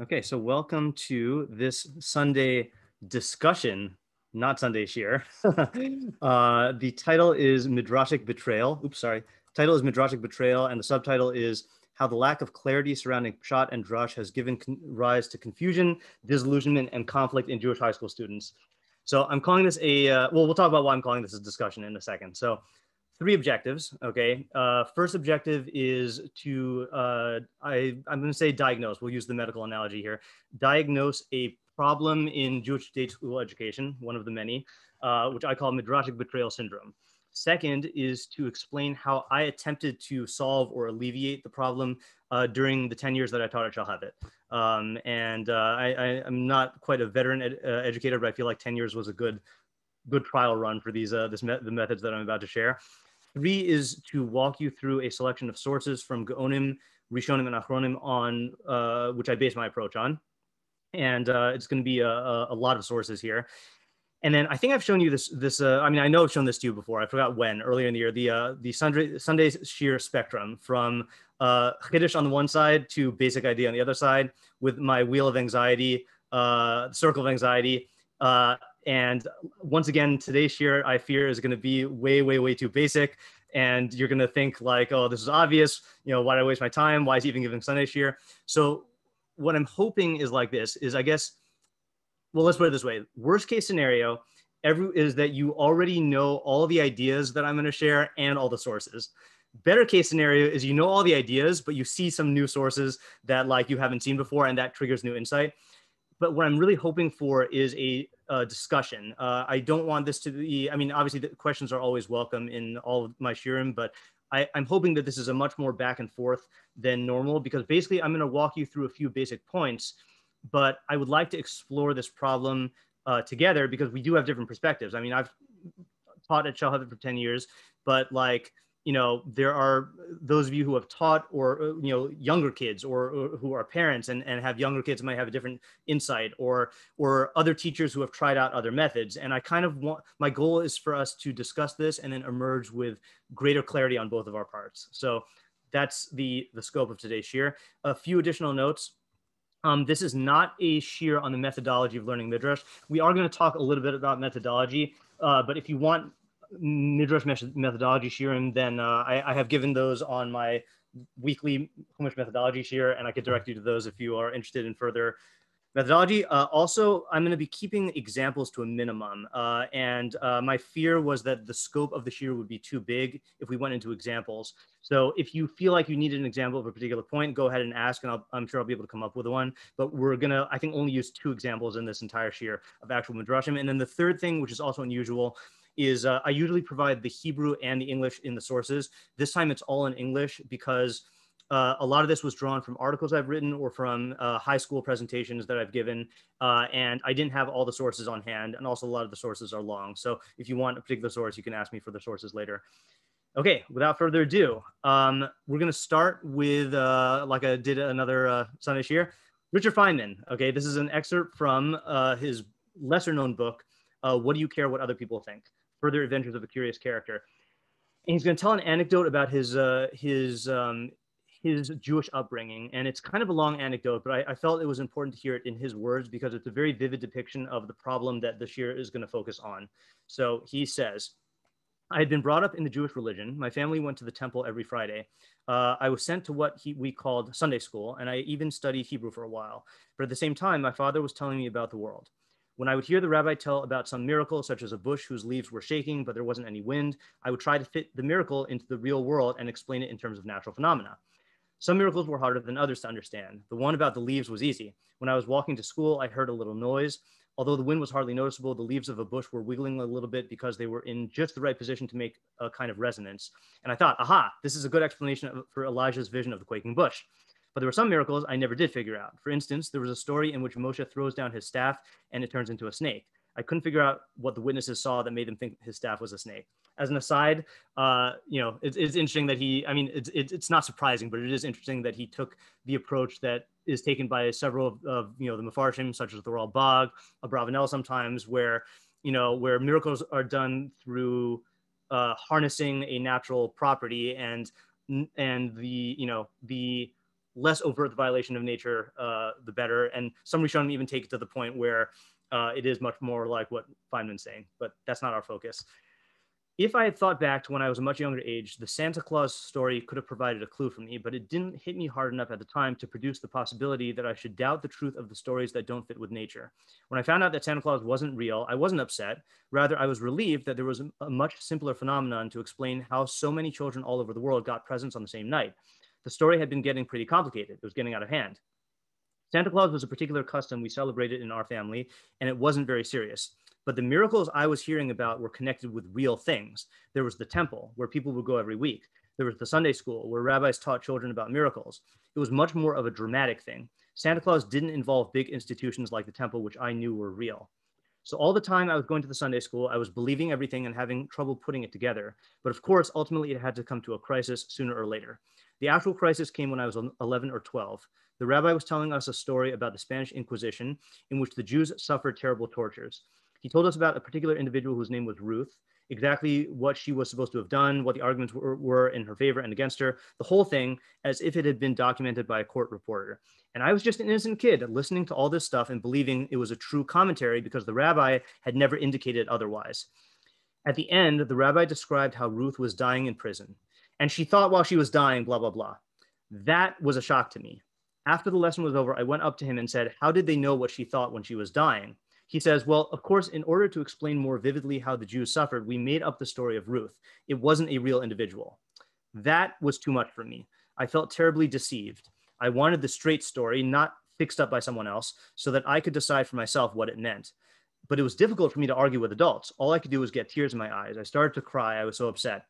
Okay, so welcome to this Sunday discussion, not Sunday shiur. uh, the title is Midrashic Betrayal. Oops, sorry. Title is Midrashic Betrayal, and the subtitle is How the Lack of Clarity Surrounding Pshat and Drush Has Given Rise to Confusion, Disillusionment, and Conflict in Jewish High School Students. So I'm calling this a, uh, well, we'll talk about why I'm calling this a discussion in a second. So three objectives. Okay. Uh, first objective is to, uh, I, I'm going to say diagnose. We'll use the medical analogy here. Diagnose a problem in Jewish state school education, one of the many, uh, which I call midrashic betrayal syndrome. Second is to explain how I attempted to solve or alleviate the problem uh, during the 10 years that I taught at Shalhevet. Um, and uh, I, am not quite a veteran ed, uh, educator, but I feel like 10 years was a good good trial run for these uh, this me the methods that I'm about to share. Three is to walk you through a selection of sources from Gaonim, Rishonim, and Achronim on uh, which I base my approach on. And uh, it's going to be a, a, lot of sources here. And then I think I've shown you this. This uh, I mean, I know I've shown this to you before. I forgot when earlier in the year. The uh, the Sunday Sunday shiur spectrum from uh, on the one side to basic idea on the other side, with my wheel of anxiety, uh, circle of anxiety, uh, and once again, today's shiur, I fear, is going to be way, way, way too basic. And you're going to think like, oh, this is obvious. You know, why did I waste my time? Why is he even giving Sunday shiur? So what I'm hoping is like this is, I guess, well, let's put it this way. Worst case scenario every, is that you already know all the ideas that I'm going to share and all the sources. Better case scenario is you know all the ideas, but you see some new sources that like you haven't seen before, and that triggers new insight. But what I'm really hoping for is a discussion. Uh, I don't want this to be, I mean, obviously the questions are always welcome in all of my shiurim, but I, am hoping that this is a much more back and forth than normal because basically I'm gonna walk you through a few basic points, but I would like to explore this problem uh, together because we do have different perspectives. I mean, I've taught at Shalhevet for 10 years, but like, you know there are those of you who have taught or uh, you know younger kids or, or, who are parents and, and have younger kids might have a different insight or or other teachers who have tried out other methods. And i kind of want my goal is for us to discuss this and then emerge with greater clarity on both of our parts. So that's the the scope of today's shiur a few additional notes. Um, this is not a shiur on the methodology of learning midrash. We are going to talk a little bit about methodology, uh, but if you want Midrash methodology shiurim, then uh, I, I, have given those on my weekly Chumash methodology shiur, and I could direct you to those if you are interested in further methodology. Uh, also, I'm going to be keeping examples to a minimum, uh, and uh, my fear was that the scope of the shiur would be too big if we went into examples. So if you feel like you need an example of a particular point, go ahead and ask, and i am sure I'll be able to come up with one. But we're going to, I think, only use two examples in this entire shiur of actual midrashim. And then the third thing, which is also unusual, is uh, I usually provide the Hebrew and the English in the sources. This time it's all in English because uh, a lot of this was drawn from articles I've written or from uh, high school presentations that I've given. Uh, and I didn't have all the sources on hand. And also a lot of the sources are long. So if you want a particular source, you can ask me for the sources later. Okay, without further ado, um, we're going to start with, uh, like I did another uh, Sunday shiur, Richard Feynman. Okay, this is an excerpt from uh, his lesser known book, What Do You Care What Other People Think? Further Adventures of a Curious Character. And he's going to tell an anecdote about his uh, his um, his Jewish upbringing, and it's kind of a long anecdote, but I, I, felt it was important to hear it in his words because it's a very vivid depiction of the problem that the shiur is going to focus on. So he says. I had been brought up in the Jewish religion. My family went to the temple every Friday. Uh, I was sent to what he, we called Sunday school, and I even studied Hebrew for a while. But at the same time, my father was telling me about the world. When I would hear the rabbi tell about some miracle, such as a bush whose leaves were shaking, but there wasn't any wind, I would try to fit the miracle into the real world and explain it in terms of natural phenomena. Some miracles were harder than others to understand. The one about the leaves was easy. When I was walking to school, I heard a little noise. Although the wind was hardly noticeable, the leaves of a bush were wiggling a little bit because they were in just the right position to make a kind of resonance. And I thought, aha, this is a good explanation for Elijah's vision of the quaking bush. But there were some miracles I never did figure out. For instance, there was a story in which Moshe throws down his staff and it turns into a snake. I couldn't figure out what the witnesses saw that made them think his staff was a snake. As an aside, uh, you know, it's, it's, interesting that he, I mean, it's, it's not surprising, but it is interesting that he took the approach that is taken by several of, of you know, the Mefarshim, such as the Ralbag, Abravanel sometimes, where, you know, where miracles are done through uh, harnessing a natural property and, and the, you know, the, less overt the violation of nature, uh, the better. And some Rishonim even take it to the point where uh, it is much more like what Feynman's saying, but that's not our focus. If I had thought back to when I was a much younger age, the Santa Claus story could have provided a clue for me, but it didn't hit me hard enough at the time to produce the possibility that I should doubt the truth of the stories that don't fit with nature. When I found out that Santa Claus wasn't real, I wasn't upset. Rather, I was relieved that there was a much simpler phenomenon to explain how so many children all over the world got presents on the same night. The story had been getting pretty complicated, it was getting out of hand. Santa Claus was a particular custom we celebrated in our family, and it wasn't very serious. But the miracles I was hearing about were connected with real things. There was the temple where people would go every week. There was the Sunday school where rabbis taught children about miracles. It was much more of a dramatic thing. Santa Claus didn't involve big institutions like the temple, which I knew were real. So all the time I was going to the Sunday school, I was believing everything and having trouble putting it together. But of course, ultimately it had to come to a crisis sooner or later. The actual crisis came when I was 11 or 12. The rabbi was telling us a story about the Spanish Inquisition in which the Jews suffered terrible tortures. He told us about a particular individual whose name was Ruth, exactly what she was supposed to have done, what the arguments were, were, in her favor and against her, the whole thing as if it had been documented by a court reporter. And I was just an innocent kid listening to all this stuff and believing it was a true commentary because the rabbi had never indicated otherwise. At the end, the rabbi described how Ruth was dying in prison. And she thought while she was dying, blah, blah, blah. That was a shock to me. After the lesson was over, I went up to him and said, How did they know what she thought when she was dying? He says, Well, of course, in order to explain more vividly how the Jews suffered, we made up the story of Ruth. It wasn't a real individual. That was too much for me. I felt terribly deceived. I wanted the straight story, not fixed up by someone else, so that I could decide for myself what it meant. But it was difficult for me to argue with adults. All I could do was get tears in my eyes. I started to cry. I was so upset.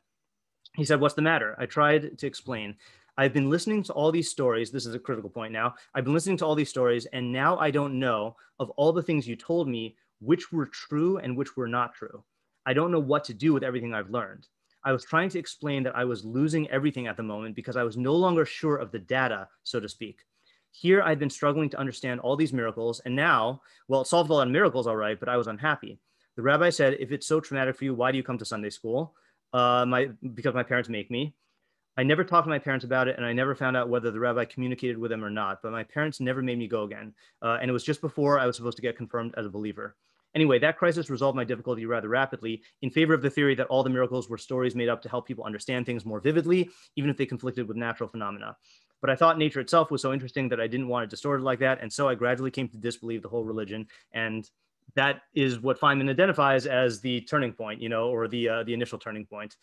He said, What's the matter? I tried to explain. I've been listening to all these stories. This is a critical point now. I've been listening to all these stories, and now I don't know of all the things you told me which were true and which were not true. I don't know what to do with everything I've learned. I was trying to explain that I was losing everything at the moment because I was no longer sure of the data, so to speak. Here, I've been struggling to understand all these miracles, and now, well, it solved a lot of miracles, all right, but I was unhappy. The rabbi said, If it's so traumatic for you, why do you come to Sunday school? Uh, my, because my parents make me. I never talked to my parents about it, and I never found out whether the rabbi communicated with them or not. But my parents never made me go again, uh, and it was just before I was supposed to get confirmed as a believer. Anyway, that crisis resolved my difficulty rather rapidly in favor of the theory that all the miracles were stories made up to help people understand things more vividly, even if they conflicted with natural phenomena. But I thought nature itself was so interesting that I didn't want it distorted like that, and so I gradually came to disbelieve the whole religion. And that is what Feynman identifies as the turning point, you know, or the uh, the initial turning point.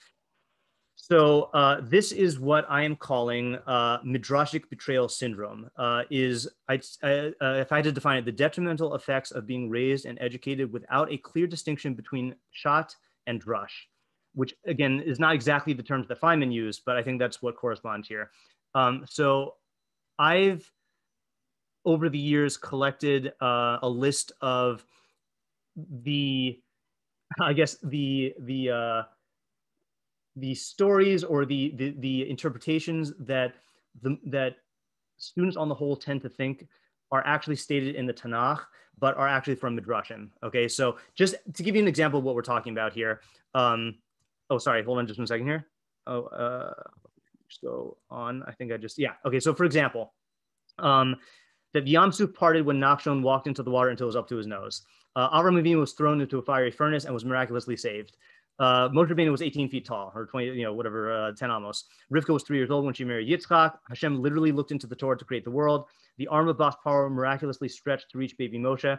So uh, this is what I am calling uh, midrashic betrayal syndrome. Uh, is I, uh, if I had to define it, the detrimental effects of being raised and educated without a clear distinction between pshat and drush, which again is not exactly the terms that Feynman used, but I think that's what corresponds here. Um, so I've over the years collected uh, a list of the, I guess the the uh, the stories or the, the, the interpretations that, the, that students on the whole tend to think are actually stated in the Tanakh, but are actually from Midrashim. Okay, so just to give you an example of what we're talking about here. Um, oh, sorry, hold on just one second here. Oh, uh, just go on. I think I just, yeah. Okay, so for example, um, that Yam Suf parted when Nachshon walked into the water until it was up to his nose. Uh, Avram Avinu was thrown into a fiery furnace and was miraculously saved. Uh, Moshe Rabbeinu was 18 feet tall, or 20, you know, whatever, uh, 10 almost. Rivka was three years old when she married Yitzchak. Hashem literally looked into the Torah to create the world. The arm of Bas Paro miraculously stretched to reach baby Moshe.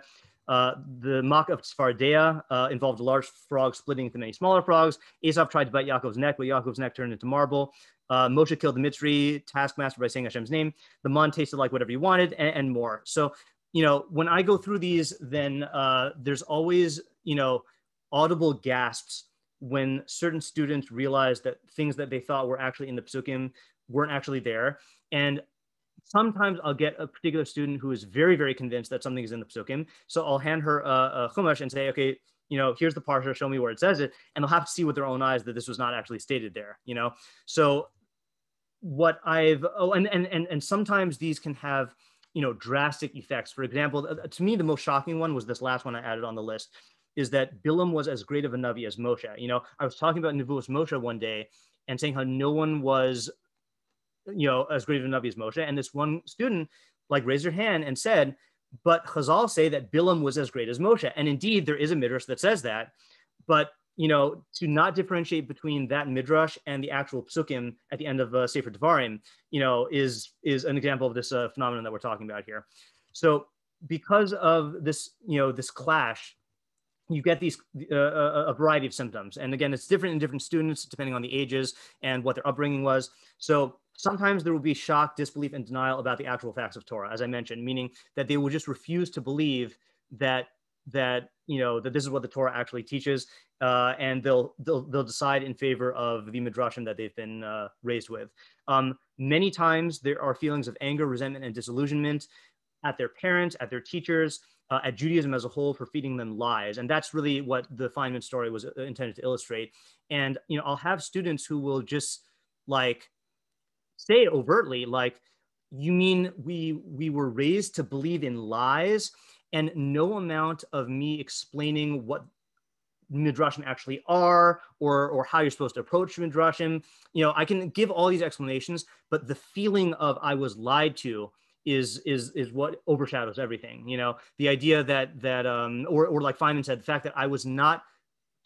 Uh, the mock of Tzfardea uh, involved a large frog splitting into many smaller frogs. Esav tried to bite Yaakov's neck, but Yaakov's neck turned into marble. Uh, Moshe killed the Mitzri taskmaster by saying Hashem's name. The man tasted like whatever you wanted, and, and more. So, you know, when I go through these, then uh, there's always, you know, audible gasps when certain students realize that things that they thought were actually in the psukim weren't actually there. And sometimes I'll get a particular student who is very, very convinced that something is in the psukim. So I'll hand her a, a chumash and say, okay, you know, here's the parsha, show me where it says it. And they'll have to see with their own eyes that this was not actually stated there, you know? So what I've, oh, and, and, and, and sometimes these can have, you know, drastic effects. For example, uh, to me, the most shocking one was this last one I added on the list is that Bilam was as great of a Navi as Moshe. You know, I was talking about Nevuos Moshe one day and saying how no one was you know, as great of a Navi as Moshe. And this one student like raised her hand and said, but Chazal say that Bilam was as great as Moshe. And indeed, there is a midrash that says that. But you know, to not differentiate between that midrash and the actual psukim at the end of uh, Sefer Devarim, you know, is is an example of this uh, phenomenon that we're talking about here. So because of this, you know, this clash, you get these uh, a variety of symptoms, and again, it's different in different students depending on the ages and what their upbringing was. So sometimes there will be shock, disbelief, and denial about the actual facts of Torah, as I mentioned, meaning that they will just refuse to believe that that you know that this is what the Torah actually teaches, uh, and they'll, they'll they'll decide in favor of the midrashim that they've been uh, raised with. Um, many times there are feelings of anger, resentment, and disillusionment at their parents, at their teachers, uh, at Judaism as a whole for feeding them lies, and that's really what the Feynman story was uh, intended to illustrate. And you know, I'll have students who will just like say overtly, like, "You mean we we were raised to believe in lies?" And no amount of me explaining what midrashim actually are or or how you're supposed to approach midrashim. You know i can give all these explanations but the feeling of i was lied to is is is what overshadows everything you know? The idea that that um or, or like feynman said the fact that i was not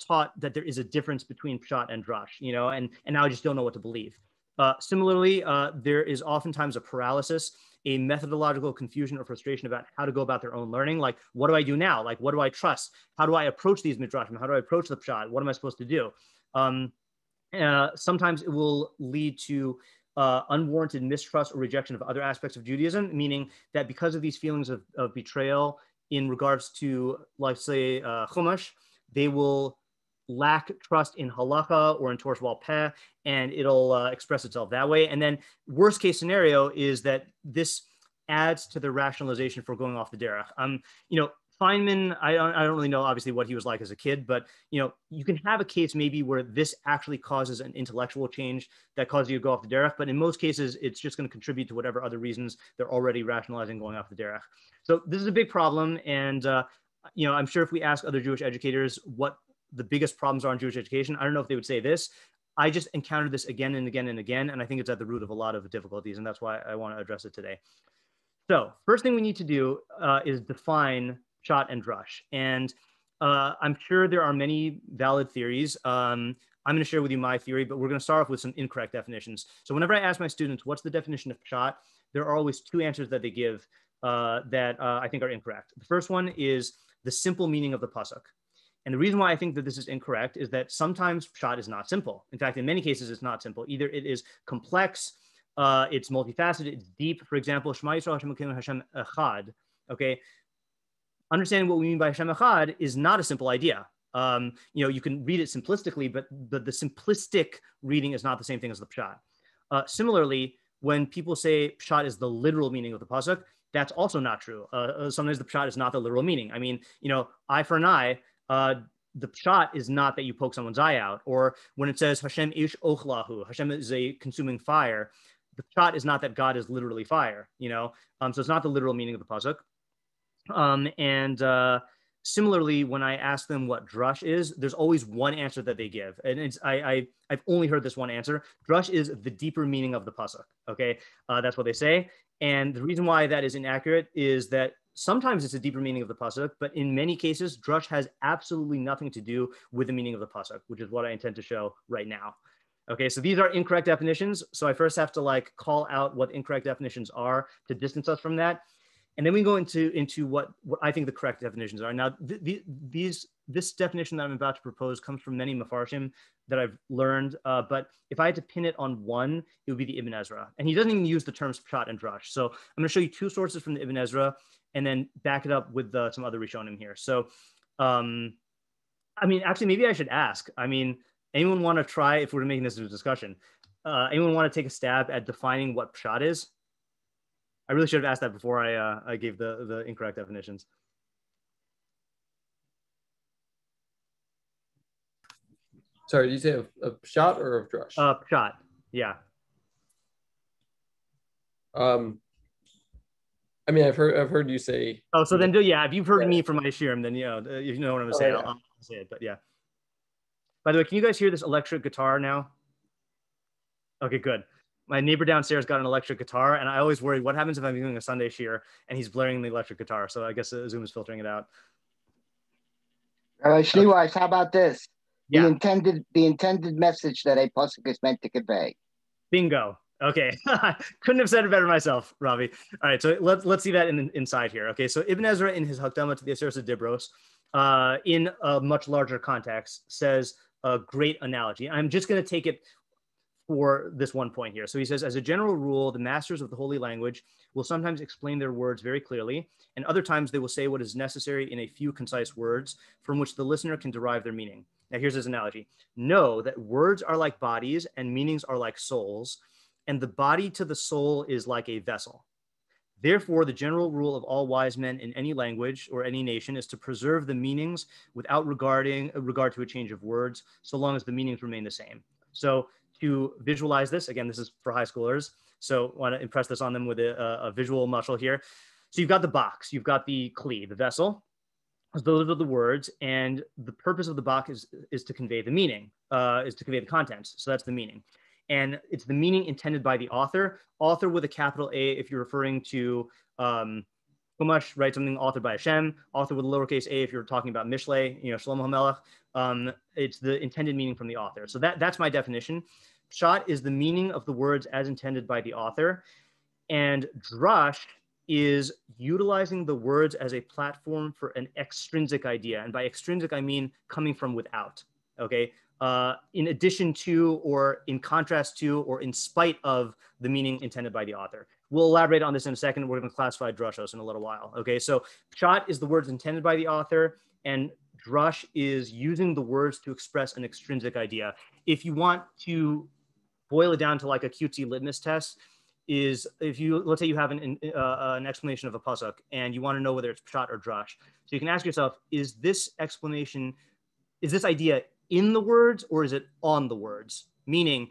taught that there is a difference between pshat and drush you know? And and now i just don't know what to believe uh, similarly uh, there is oftentimes a paralysis a methodological confusion or frustration about how to go about their own learning. Like, what do I do now? Like, what do I trust? How do I approach these midrashim? How do I approach the pshat? What am I supposed to do? Um, uh, sometimes it will lead to uh, unwarranted mistrust or rejection of other aspects of Judaism, meaning that because of these feelings of, of betrayal in regards to, like, say, uh, Chumash, they will lack trust in halacha or in Torah Sheba'al Peh, and it'll uh, express itself that way. And then worst case scenario is that this adds to the rationalization for going off the derech. Um, you know, Feynman, I don't, I don't really know obviously what he was like as a kid, but you know, you can have a case maybe where this actually causes an intellectual change that causes you to go off the derech, but in most cases, it's just going to contribute to whatever other reasons they're already rationalizing going off the derech. So this is a big problem, and uh, you know, I'm sure if we ask other Jewish educators what the biggest problems are in Jewish education. I don't know if they would say this. I just encountered this again and again and again, and I think it's at the root of a lot of difficulties, and that's why I want to address it today. So, first thing we need to do uh, is define pshat and drush. and uh, I'm sure there are many valid theories. Um, I'm going to share with you my theory, but we're going to start off with some incorrect definitions. So, whenever I ask my students, "What's the definition of pshat, there are always two answers that they give uh, that uh, I think are incorrect. The first one is the simple meaning of the pasuk. And the reason why I think that this is incorrect is that sometimes pshat is not simple. In fact, in many cases, it's not simple. Either it is complex, uh, it's multifaceted, it's deep. For example, Shema Yisrael Hashem Hashem Echad. Okay, understanding what we mean by Hashem Echad is not a simple idea. Um, you know, you can read it simplistically, but but the simplistic reading is not the same thing as the pshat. Uh, similarly, when people say pshat is the literal meaning of the pasuk, that's also not true. Uh, uh sometimes the pshat is not the literal meaning. I mean, you know, eye for an eye uh, the pshat is not that you poke someone's eye out, or when it says Hashem ish ochlahu, Hashem is a consuming fire. The pshat is not that God is literally fire, you know. Um, so it's not the literal meaning of the pasuk. Um, and uh, similarly, when I ask them what drush is, there's always one answer that they give, and it's I, I I've only heard this one answer. Drush is the deeper meaning of the pasuk. Okay, uh, that's what they say. And the reason why that is inaccurate is that sometimes it's a deeper meaning of the pasuk, but in many cases, drush has absolutely nothing to do with the meaning of the pasuk, which is what I intend to show right now. Okay, so these are incorrect definitions. So I first have to like call out what incorrect definitions are to distance us from that. And then we go into, into what, what I think the correct definitions are. Now, th th these, this definition that I'm about to propose comes from many Mefarshim that I've learned. Uh, but if I had to pin it on one, it would be the Ibn Ezra. And he doesn't even use the terms pshat and drush. So I'm going to show you two sources from the Ibn Ezra and then back it up with uh, some other Rishonim here. So, um, I mean, actually, maybe I should ask. I mean, anyone want to try, if we're making this a discussion, uh, anyone want to take a stab at defining what pshat is? I really should have asked that before I, uh, I gave the, the incorrect definitions. Sorry, did you say a, a pshat or a drush? Uh, pshat, yeah. Um, I mean, I've heard I've heard you say. Oh, so then yeah, if you've heard yeah. me from my shiurim, then you know uh, you know what I'm gonna oh, say. Yeah. I'll, I'll, say it, but yeah. By the way, can you guys hear this electric guitar now? Okay, good. my neighbor downstairs got an electric guitar, and I always worry what happens if I'm doing a Sunday shiur and he's blaring the electric guitar. So I guess uh, Zoom is filtering it out. All right, Schneeweiss, how about this? Yeah. The intended the intended message that a pasuk is meant to convey. Bingo. Okay, couldn't have said it better myself, Ravi. All right, so let's let's see that in, inside here. Okay, so Ibn Ezra in his Hakdama to the Aseret Dibros, uh, in a much larger context, says a great analogy. I'm just going to take it for this one point here. So he says, as a general rule, the masters of the holy language will sometimes explain their words very clearly, and other times they will say what is necessary in a few concise words from which the listener can derive their meaning. Now, here's his analogy Know that words are like bodies and meanings are like souls, and the body to the soul is like a vessel. Therefore, the general rule of all wise men in any language or any nation is to preserve the meanings without regarding regard to a change of words, so long as the meanings remain the same. So, to visualize this, again, this is for high schoolers. So, want to impress this on them with a, a visual mashal here. So, you've got the box, you've got the kli, the vessel, those are the words and the purpose of the box is, is to convey the meaning uh, is to convey the contents so that's the meaning and it's the meaning intended by the author author with a capital a if you're referring to um, Chumash, right? Something authored by Hashem, author with a lowercase a if you're talking about Mishle, you know, Shlomo HaMelech. Um, it's the intended meaning from the author. So that, that's my definition. Pshat is the meaning of the words as intended by the author. And drash is utilizing the words as a platform for an extrinsic idea. And by extrinsic, I mean coming from without, okay? Uh, in addition to, or in contrast to, or in spite of the meaning intended by the author. We'll elaborate on this in a second. We're going to classify drushos in a little while. Okay, so pshat is the words intended by the author, and drush is using the words to express an extrinsic idea. If you want to boil it down to like a cutesy litmus test, is if you let's say you have an uh, an explanation of a pasuk and you want to know whether it's pshat or drush, so you can ask yourself: Is this explanation, is this idea in the words or is it on the words? Meaning,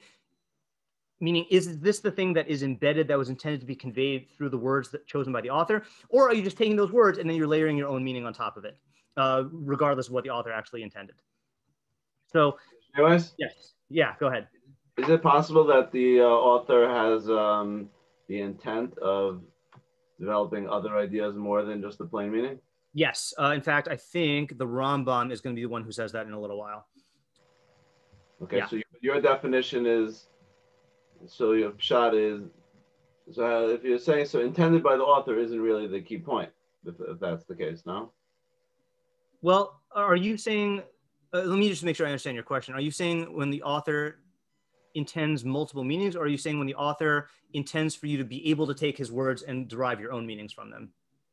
meaning is this the thing that is embedded that was intended to be conveyed through the words that chosen by the author, or are you just taking those words and then you're layering your own meaning on top of it, uh, regardless of what the author actually intended? So, Anyways, yes, yeah, go ahead. Is it possible that the uh, author has um, the intent of developing other ideas more than just the plain meaning? Yes. Uh, in fact, I think the Rambam is going to be the one who says that in a little while. Okay, Yeah. so your, your definition is so your pshat is so if you're saying so intended by the author isn't really the key point if, if that's the case, no? Well, are you saying, uh, let me just make sure I understand your question. Are you saying when the author intends multiple meanings, or are you saying when the author intends for you to be able to take his words and derive your own meanings from them?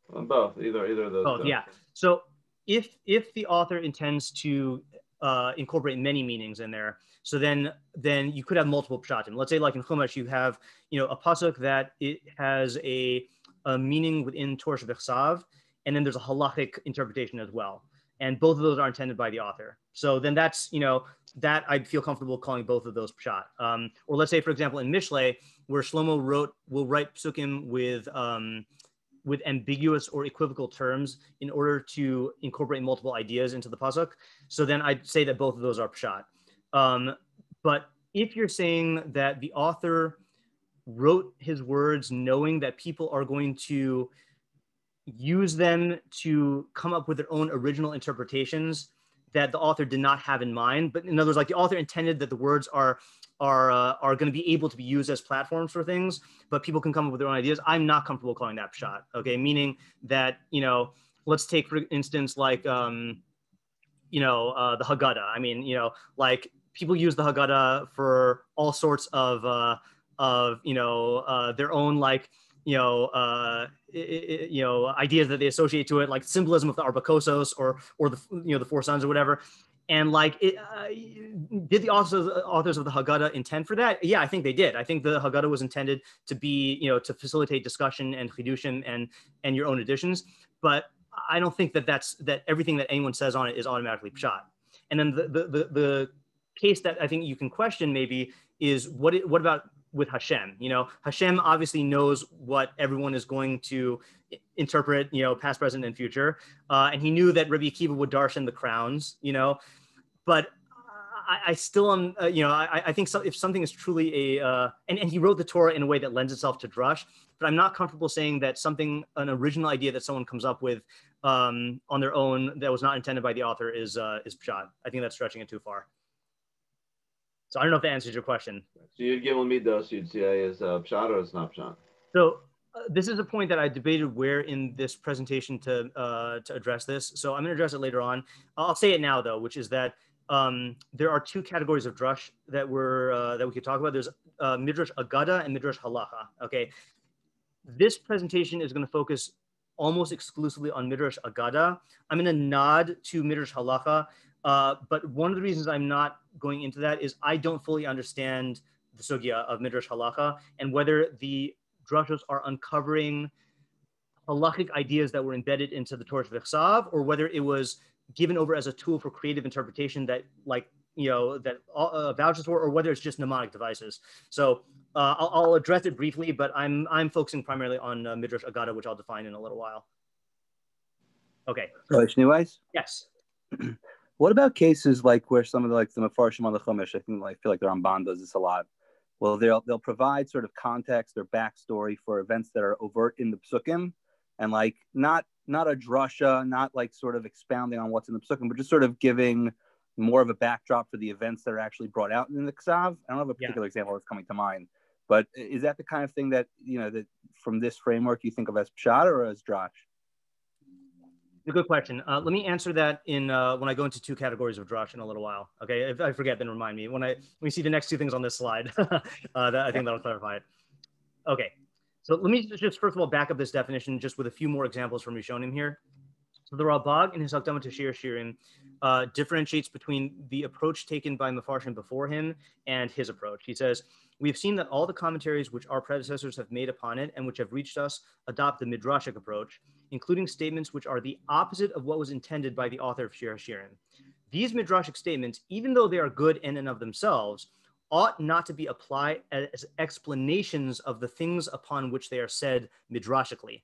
Well, both, either either of those. Both, yeah. So if if the author intends to uh, incorporate many meanings in there, so then then you could have multiple pshatim. Let's say like in Chumash, you have you know a pasuk that it has a, a meaning within Torah Bechsav, and then there's a halachic interpretation as well. And both of those are intended by the author. So then that's you know that I'd feel comfortable calling both of those pshat. Um, or let's say for example in Mishle, where Shlomo wrote will write psukim with um, with ambiguous or equivocal terms in order to incorporate multiple ideas into the pasuk. So then I'd say that both of those are pshat. Um, but if you're saying that the author wrote his words knowing that people are going to use them to come up with their own original interpretations that the author did not have in mind, but in other words, like the author intended that the words are are uh, are going to be able to be used as platforms for things, but people can come up with their own ideas. I'm not comfortable calling that pshat. Okay, meaning that you know, let's take for instance like um, you know uh, the Haggadah. I mean, you know, like people use the Haggadah for all sorts of uh, of you know uh, their own like you know uh, you know ideas that they associate to it, like symbolism of the Arba Kosos or or the you know the four sons or whatever. And like, it, uh, did the authors authors of the Haggadah intend for that? Yeah, I think they did. I think the Haggadah was intended to be, you know, to facilitate discussion and chidushim and and your own additions. But I don't think that that's that everything that anyone says on it is automatically pshat. And then the the the, the case that I think you can question maybe is what it, what about with Hashem? You know, Hashem obviously knows what everyone is going to interpret, you know, past, present, and future. Uh, and he knew that Rabbi Akiva would darshan the crowns, you know, but I, I still am, uh, you know, I, I think so, if something is truly a, uh, and, and he wrote the Torah in a way that lends itself to drush, but I'm not comfortable saying that something, an original idea that someone comes up with um, on their own that was not intended by the author is uh, is pshat. I think that's stretching it too far. So I don't know if that answers your question. So you'd give Midos, you'd say is a pshat or it's not pshat. So uh, this is a point that I debated where in this presentation to uh, to address this. So I'm going to address it later on. I'll say it now though, which is that um, there are two categories of drush that we're uh, that we could talk about. There's uh, midrash agada and midrash halacha. Okay, this presentation is going to focus almost exclusively on midrash agada. I'm going to nod to midrash halacha, uh, but one of the reasons I'm not going into that is I don't fully understand the sugya of midrash halacha and whether the drushos are uncovering halachic ideas that were embedded into the Torah V'chsav, or whether it was given over as a tool for creative interpretation that like you know that uh, vouches for, or whether it's just mnemonic devices. So uh, I'll, I'll, address it briefly, but I'm I'm focusing primarily on uh, midrash agada, which I'll define in a little while. Okay. Anyways. Yes. what about cases like where some of the like the Mefarshim on the Chumash, I think like, I feel like the Ramban does this a lot, well, they'll they'll provide sort of context or backstory for events that are overt in the psukim, and like not not a drasha, not like sort of expounding on what's in the psukim, but just sort of giving more of a backdrop for the events that are actually brought out in the ksav. I don't have a particular yeah. example that's coming to mind, but is that the kind of thing that you know that from this framework you think of as pshat or as drash? A good question. Uh, let me answer that in uh, when I go into two categories of drush in a little while. Okay, if I forget, then remind me when I when we see the next two things on this slide. uh, that, I think that'll clarify it. Okay, so let me just first of all back up this definition just with a few more examples from Rishonim here. So the Ralbag in his Hakdama to Shir Shirim uh, differentiates between the approach taken by Mefarshim before him and his approach. He says, we have seen that all the commentaries which our predecessors have made upon it and which have reached us adopt the midrashic approach, including statements which are the opposite of what was intended by the author of Shir Hashirim. These midrashic statements, even though they are good in and of themselves, ought not to be applied as explanations of the things upon which they are said midrashically.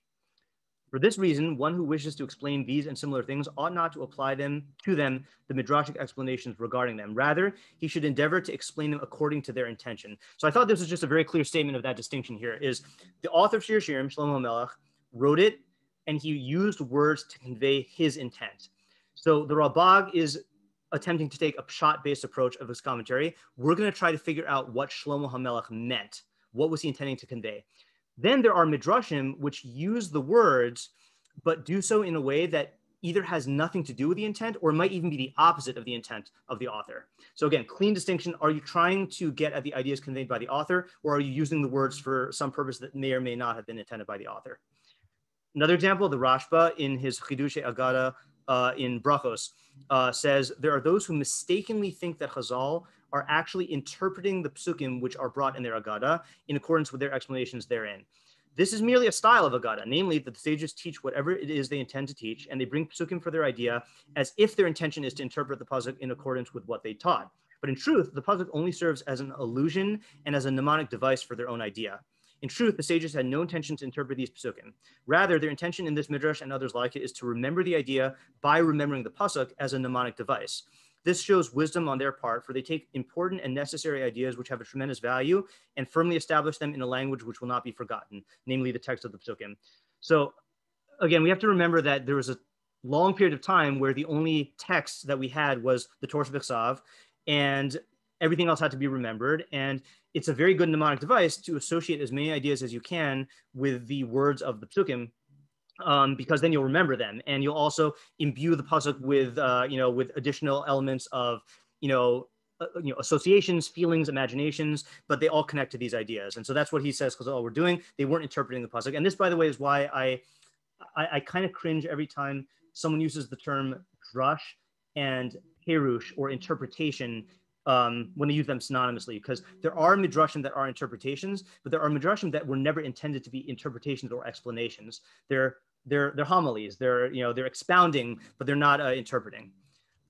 For this reason, one who wishes to explain these and similar things ought not to apply them to them the midrashic explanations regarding them. Rather, he should endeavor to explain them according to their intention. So I thought this was just a very clear statement of that distinction here is the author of Shir Shirim, Shlomo Melech, wrote it and he used words to convey his intent. So the Ralbag is attempting to take a pshat-based approach of his commentary. We're going to try to figure out what Shlomo HaMelech meant. What was he intending to convey? Then there are midrashim which use the words, but do so in a way that either has nothing to do with the intent or might even be the opposite of the intent of the author. So again, clean distinction. Are you trying to get at the ideas conveyed by the author or are you using the words for some purpose that may or may not have been intended by the author? Another example, the Rashba in his Chidush Agada uh, in Brachos uh, says, there are those who mistakenly think that Chazal are actually interpreting the psukim which are brought in their Agada in accordance with their explanations therein. This is merely a style of Agada, namely that the sages teach whatever it is they intend to teach, and they bring psukim for their idea as if their intention is to interpret the pasuk in accordance with what they taught. But in truth, the pasuk only serves as an illusion and as a mnemonic device for their own idea. In truth, the sages had no intention to interpret these psukim. Rather, their intention in this midrash and others like it is to remember the idea by remembering the pasuk as a mnemonic device. This shows wisdom on their part, for they take important and necessary ideas which have a tremendous value and firmly establish them in a language which will not be forgotten, namely the text of the Psukim. So again, we have to remember that there was a long period of time where the only text that we had was the Torah B'Ksav, and everything else had to be remembered. And it's a very good mnemonic device to associate as many ideas as you can with the words of the Psukim um, because then you'll remember them, and you'll also imbue the pasuk with uh, you know with additional elements of you know uh, you know associations, feelings, imaginations, but they all connect to these ideas, and so that's what he says because all we're doing they weren't interpreting the pasuk, and this by the way is why I I, I kind of cringe every time someone uses the term drush and perush or interpretation um, when they use them synonymously, because there are midrashim that are interpretations, but there are midrashim that were never intended to be interpretations or explanations. They're they're they're homilies. They're you know they're expounding, but they're not uh, interpreting.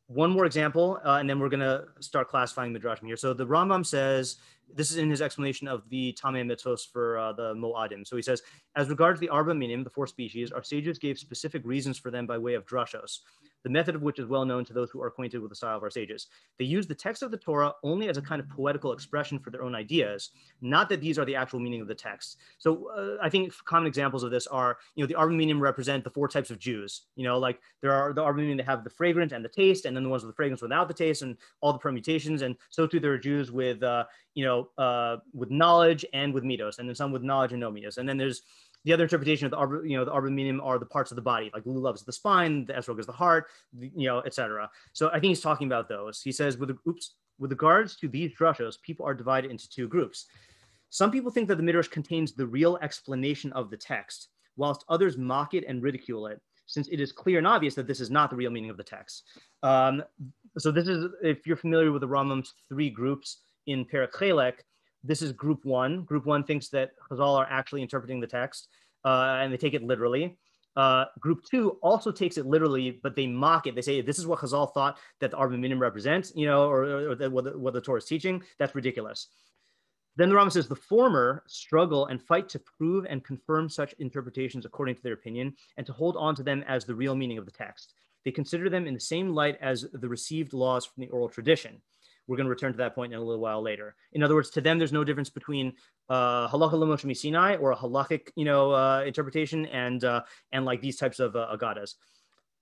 One more example, uh, and then we're gonna start classifying midrashim here. So the Rambam says this is in his explanation of the Tamei Mitzvos for uh, the Moadim. So he says, as regards the Arba Minim, the four species, our sages gave specific reasons for them by way of drashos the method of which is well known to those who are acquainted with the style of our sages. They use the text of the Torah only as a kind of poetical expression for their own ideas, not that these are the actual meaning of the text. So uh, I think common examples of this are, you know, the Arba Minim represent the four types of Jews. You know, like there are the Arba Minim that have the fragrance and the taste, and then the ones with the fragrance without the taste, and all the permutations. And so too, there are Jews with, uh, you know, uh, with knowledge and with mitzvos, and then some with knowledge and no mitzvos. And then there's the other interpretation of the arbor, you know, the Minim are the parts of the body, like Lulav is the spine, the Esrog is the heart, the, you know, etc. So I think he's talking about those. He says, with oops, with regards to these drushos, people are divided into two groups. Some people think that the midrash contains the real explanation of the text, whilst others mock it and ridicule it, since it is clear and obvious that this is not the real meaning of the text. Um, so this is, if you're familiar with the Rambam's three groups in Perek this is group one. Group one thinks that Chazal are actually interpreting the text uh, and they take it literally. Uh, group two also takes it literally, but they mock it. They say this is what Chazal thought that the Arba Minim represents, you know, or, or, or what, the, what the Torah is teaching. That's ridiculous. Then the Rama says the former struggle and fight to prove and confirm such interpretations according to their opinion and to hold on to them as the real meaning of the text. They consider them in the same light as the received laws from the oral tradition. We're going to return to that point in a little while later. In other words, to them, there's no difference between uh, Sinai or a halakhic, you know, uh, interpretation and uh, and like these types of uh, agadas.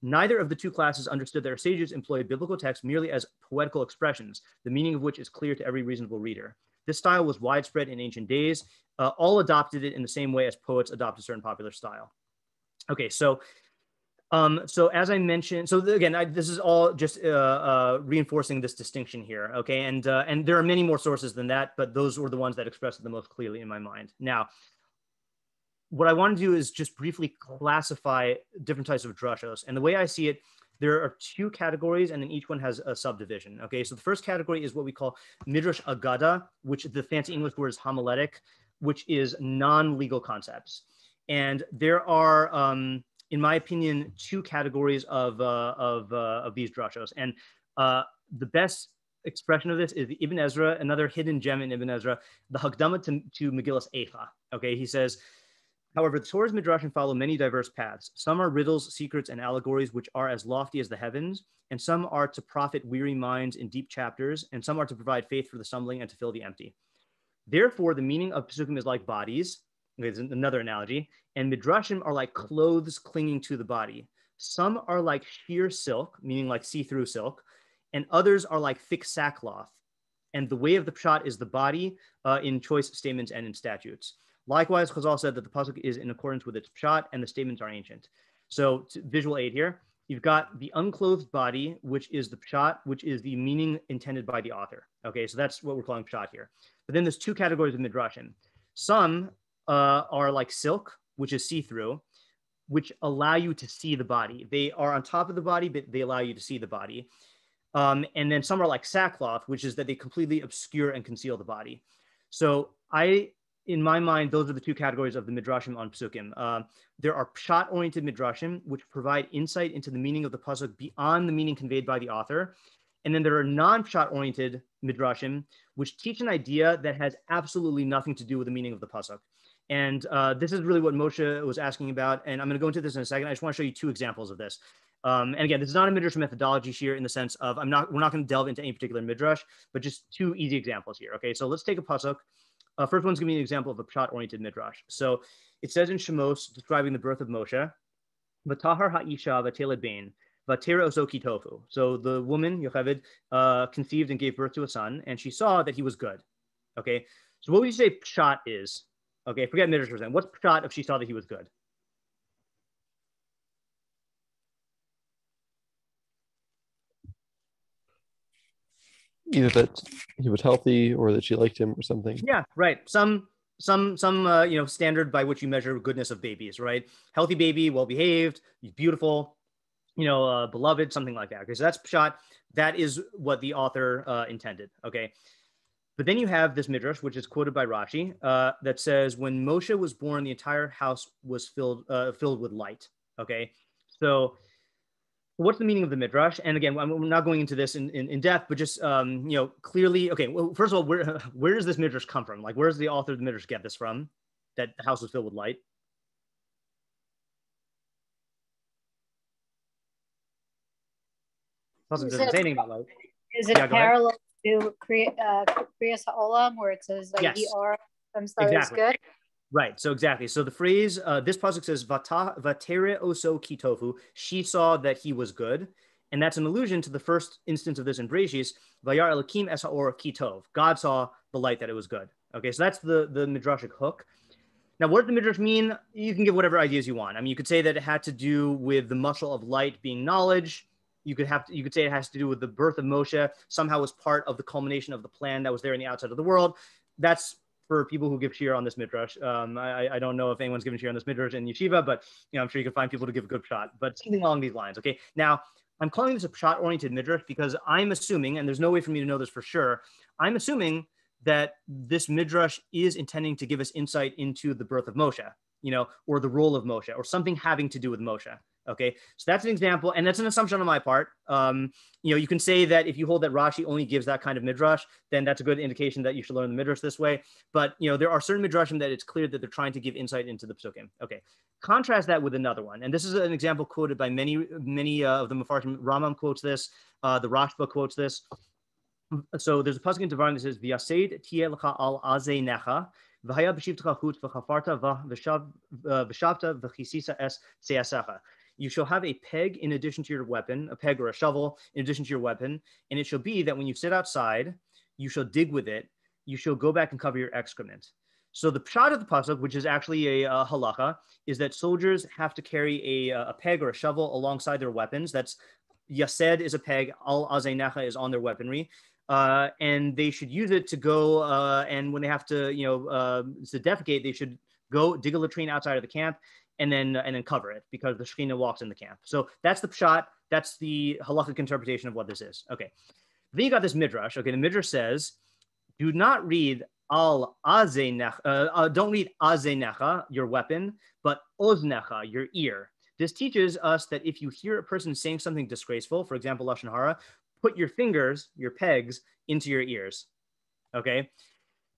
Neither of the two classes understood that our sages employed biblical texts merely as poetical expressions, the meaning of which is clear to every reasonable reader. This style was widespread in ancient days. Uh, all adopted it in the same way as poets adopt a certain popular style. Okay, so um, so as I mentioned, so again, I, this is all just uh, uh, reinforcing this distinction here, okay? And uh, and there are many more sources than that, but those were the ones that expressed it the most clearly in my mind. Now, what I want to do is just briefly classify different types of drushos. And the way I see it, there are two categories, and then each one has a subdivision. Okay, so the first category is what we call midrash agada, which the fancy English word is homiletic, which is non-legal concepts. And there are um, in my opinion, two categories of, uh, of, uh, of these drashos. And uh, the best expression of this is Ibn Ezra, another hidden gem in Ibn Ezra, the Hagdama to, to Megillas Eicha. Okay, he says, However, the Torah's midrashim follow many diverse paths. Some are riddles, secrets, and allegories which are as lofty as the heavens, and some are to profit weary minds in deep chapters, and some are to provide faith for the stumbling and to fill the empty. Therefore, the meaning of Pesukim is like bodies, there's another analogy. And midrashim are like clothes clinging to the body. Some are like sheer silk, meaning like see-through silk, and others are like thick sackcloth. And the way of the pshat is the body uh, in choice statements and in statutes. Likewise, Chazal said that the pasuk is in accordance with its pshat, and the statements are ancient. So, visual aid here. You've got the unclothed body, which is the pshat, which is the meaning intended by the author. Okay, so that's what we're calling pshat here. But then there's two categories of midrashim. Some uh, are like silk, which is see through, which allow you to see the body. They are on top of the body, but they allow you to see the body. Um, and then some are like sackcloth, which is that they completely obscure and conceal the body. So I, in my mind, those are the two categories of the midrashim on psukim. Uh, there are pshat-oriented midrashim, which provide insight into the meaning of the pasuk beyond the meaning conveyed by the author. And then there are non-pshat-oriented midrashim, which teach an idea that has absolutely nothing to do with the meaning of the pasuk. And uh, this is really what Moshe was asking about. And I'm going to go into this in a second. I just want to show you two examples of this. Um, and again, this is not a midrash methodology here in the sense of I'm not we're not going to delve into any particular midrash, but just two easy examples here. Okay, so let's take a pasuk. Uh, first one's going to be an example of a pshat-oriented midrash. So it says in Shemos, describing the birth of Moshe, "Vatahar ha'isha v'teled bain." Vatera osoki tofu. So the woman, Yocheved, uh, conceived and gave birth to a son, and she saw that he was good. Okay, so what would you say pshat is? Okay, forget a second. What's pshat if she saw that he was good? Either that he was healthy or that she liked him or something. Yeah, right. Some some some uh, you know standard by which you measure goodness of babies, right? Healthy baby, well behaved, beautiful, you know, uh, beloved, something like that. Okay, so that's pshat. That is what the author uh, intended. Okay, but then you have this midrash, which is quoted by Rashi, uh, that says, "When Moshe was born, the entire house was filled uh, filled with light." Okay, so what's the meaning of the midrash? And again, I'm not going into this in, in, in depth, but just um, you know, clearly, okay. Well, first of all, where where does this midrash come from? Like, where does the author of the midrash get this from? That the house was filled with light. Doesn't, doesn't say anything about light. Is it Yeah, ahead. parallel to Kriya uh, Kriyas Ha'olam where it says like Yes. aura from Star is good? Right. So exactly. So the phrase, uh, this pasuk says "Vata vatere oso kitofu." She saw that he was good, and that's an allusion to the first instance of this in Bereshis. Vayar elakim es haor kitov. God saw the light that it was good. Okay, so that's the the midrashic hook. Now, what does the midrash mean? You can give whatever ideas you want. I mean, you could say that it had to do with the mashal of light being knowledge. You could have to, you could say it has to do with the birth of Moshe. Somehow was part of the culmination of the plan that was there in the outside of the world. That's for people who give shiur on this midrash. Um, I, I don't know if anyone's given shiur on this midrash in yeshiva, but you know I'm sure you can find people to give a good shot. But something along these lines. Okay. Now I'm calling this a pshat oriented midrash because I'm assuming, and there's no way for me to know this for sure. I'm assuming that this midrash is intending to give us insight into the birth of Moshe, you know, or the role of Moshe, or something having to do with Moshe. Okay, so that's an example, and that's an assumption on my part. Um, you know, you can say that if you hold that Rashi only gives that kind of midrash, then that's a good indication that you should learn the midrash this way. But you know, there are certain midrashim that it's clear that they're trying to give insight into the psukim. Okay, contrast that with another one, and this is an example quoted by many, many uh, of the Mefarshim. Rambam quotes this. Uh, the Rashba quotes this. So there's a pasuk in Devarim that says, "V'yaseid tieh lecha al azei necha." V'haya b'shivtecha chut v'chafarta uh, v'shavta v'chisisa es seasecha. You shall have a peg in addition to your weapon, a peg or a shovel in addition to your weapon, and it shall be that when you sit outside, you shall dig with it. You shall go back and cover your excrement. So the pshat of the pasuk, which is actually a, uh halacha, is that soldiers have to carry a, a peg or a shovel alongside their weapons. That's yased is a peg, al azenecha is on their weaponry. Uh, and they should use it to go uh, and when they have to, you know, uh, to defecate, they should go dig a latrine outside of the camp and then and then cover it because the Shekhinah walks in the camp. So that's the pshat. That's the halachic interpretation of what this is. Okay. Then you got this midrash. Okay, the midrash says, do not read al azenecha. Uh, uh, don't read azenecha, your weapon, but oznecha, your ear. This teaches us that if you hear a person saying something disgraceful, for example, lashon hara, put your fingers, your pegs, into your ears. Okay.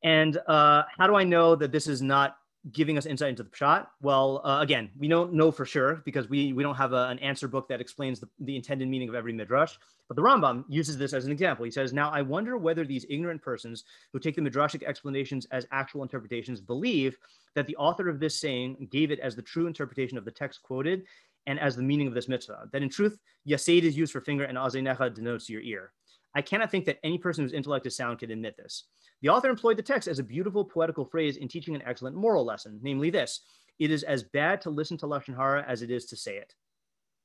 And uh, how do I know that this is not giving us insight into the pshat? Well, uh, again, we don't know for sure because we, we don't have a, an answer book that explains the, the intended meaning of every midrash. But the Rambam uses this as an example. He says, Now I wonder whether these ignorant persons who take the midrashic explanations as actual interpretations believe that the author of this saying gave it as the true interpretation of the text quoted and as the meaning of this mitzvah. That in truth, yaseid is used for finger and azenecha denotes your ear. I cannot think that any person whose intellect is sound can admit this. The author employed the text as a beautiful poetical phrase in teaching an excellent moral lesson, namely this it is as bad to listen to Lashon Hara as it is to say it.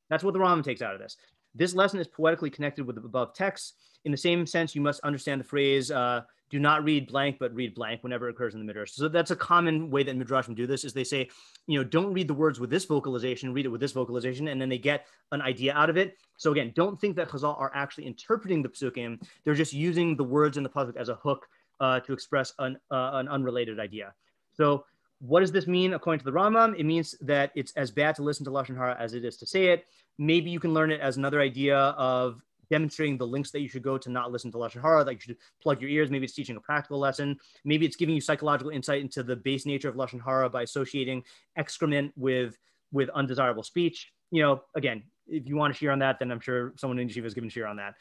That's what the Rambam takes out of this. This lesson is poetically connected with the above texts. In the same sense, you must understand the phrase, uh, do not read blank, but read blank whenever it occurs in the Midrash. So that's a common way that Midrashim do this is they say, you know, don't read the words with this vocalization, read it with this vocalization, and then they get an idea out of it. So again, don't think that Chazal are actually interpreting the psukim. They're just using the words in the pasuk as a hook uh, to express an, uh, an unrelated idea. So what does this mean according to the Rambam? It means that it's as bad to listen to Lashon Hara as it is to say it. Maybe you can learn it as another idea of demonstrating the links that you should go to not listen to Lashon Hara, like you should plug your ears. Maybe it's teaching a practical lesson. Maybe it's giving you psychological insight into the base nature of Lashon Hara by associating excrement with, with undesirable speech. You know, again, if you want to share on that, then I'm sure someone in Yeshiva is giving shiur on that.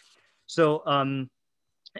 So, um,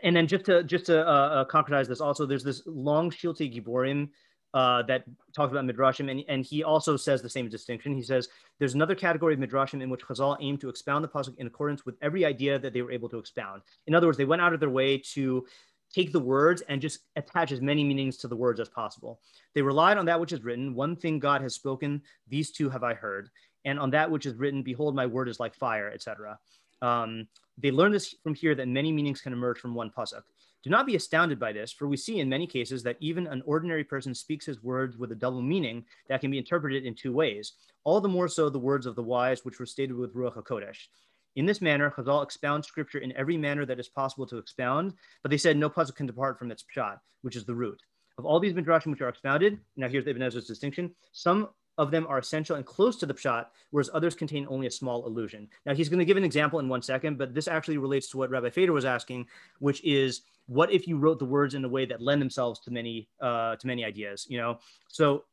and then just to just to uh, uh, concretize this, also there's this long Shiltei Giborim uh, that talks about midrashim, and, and he also says the same distinction. He says there's another category of midrashim in which Chazal aimed to expound the pasuk in accordance with every idea that they were able to expound. In other words, they went out of their way to take the words and just attach as many meanings to the words as possible. They relied on that which is written. One thing God has spoken; these two have I heard. And on that which is written, behold, my word is like fire, etc. Um, they learn this from here that many meanings can emerge from one pasuk. Do not be astounded by this, for we see in many cases that even an ordinary person speaks his words with a double meaning that can be interpreted in two ways. All the more so the words of the wise, which were stated with Ruach HaKodesh. In this manner, Chazal expounds scripture in every manner that is possible to expound, but they said no pasuk can depart from its pshat, which is the root. Of all these midrashim which are expounded, now here's the Ibn Ezra's distinction, some of them are essential and close to the pshat, whereas others contain only a small illusion. Now he's going to give an example in one second, but this actually relates to what Rabbi Fader was asking, which is what if you wrote the words in a way that lend themselves to many uh, to many ideas? You know, so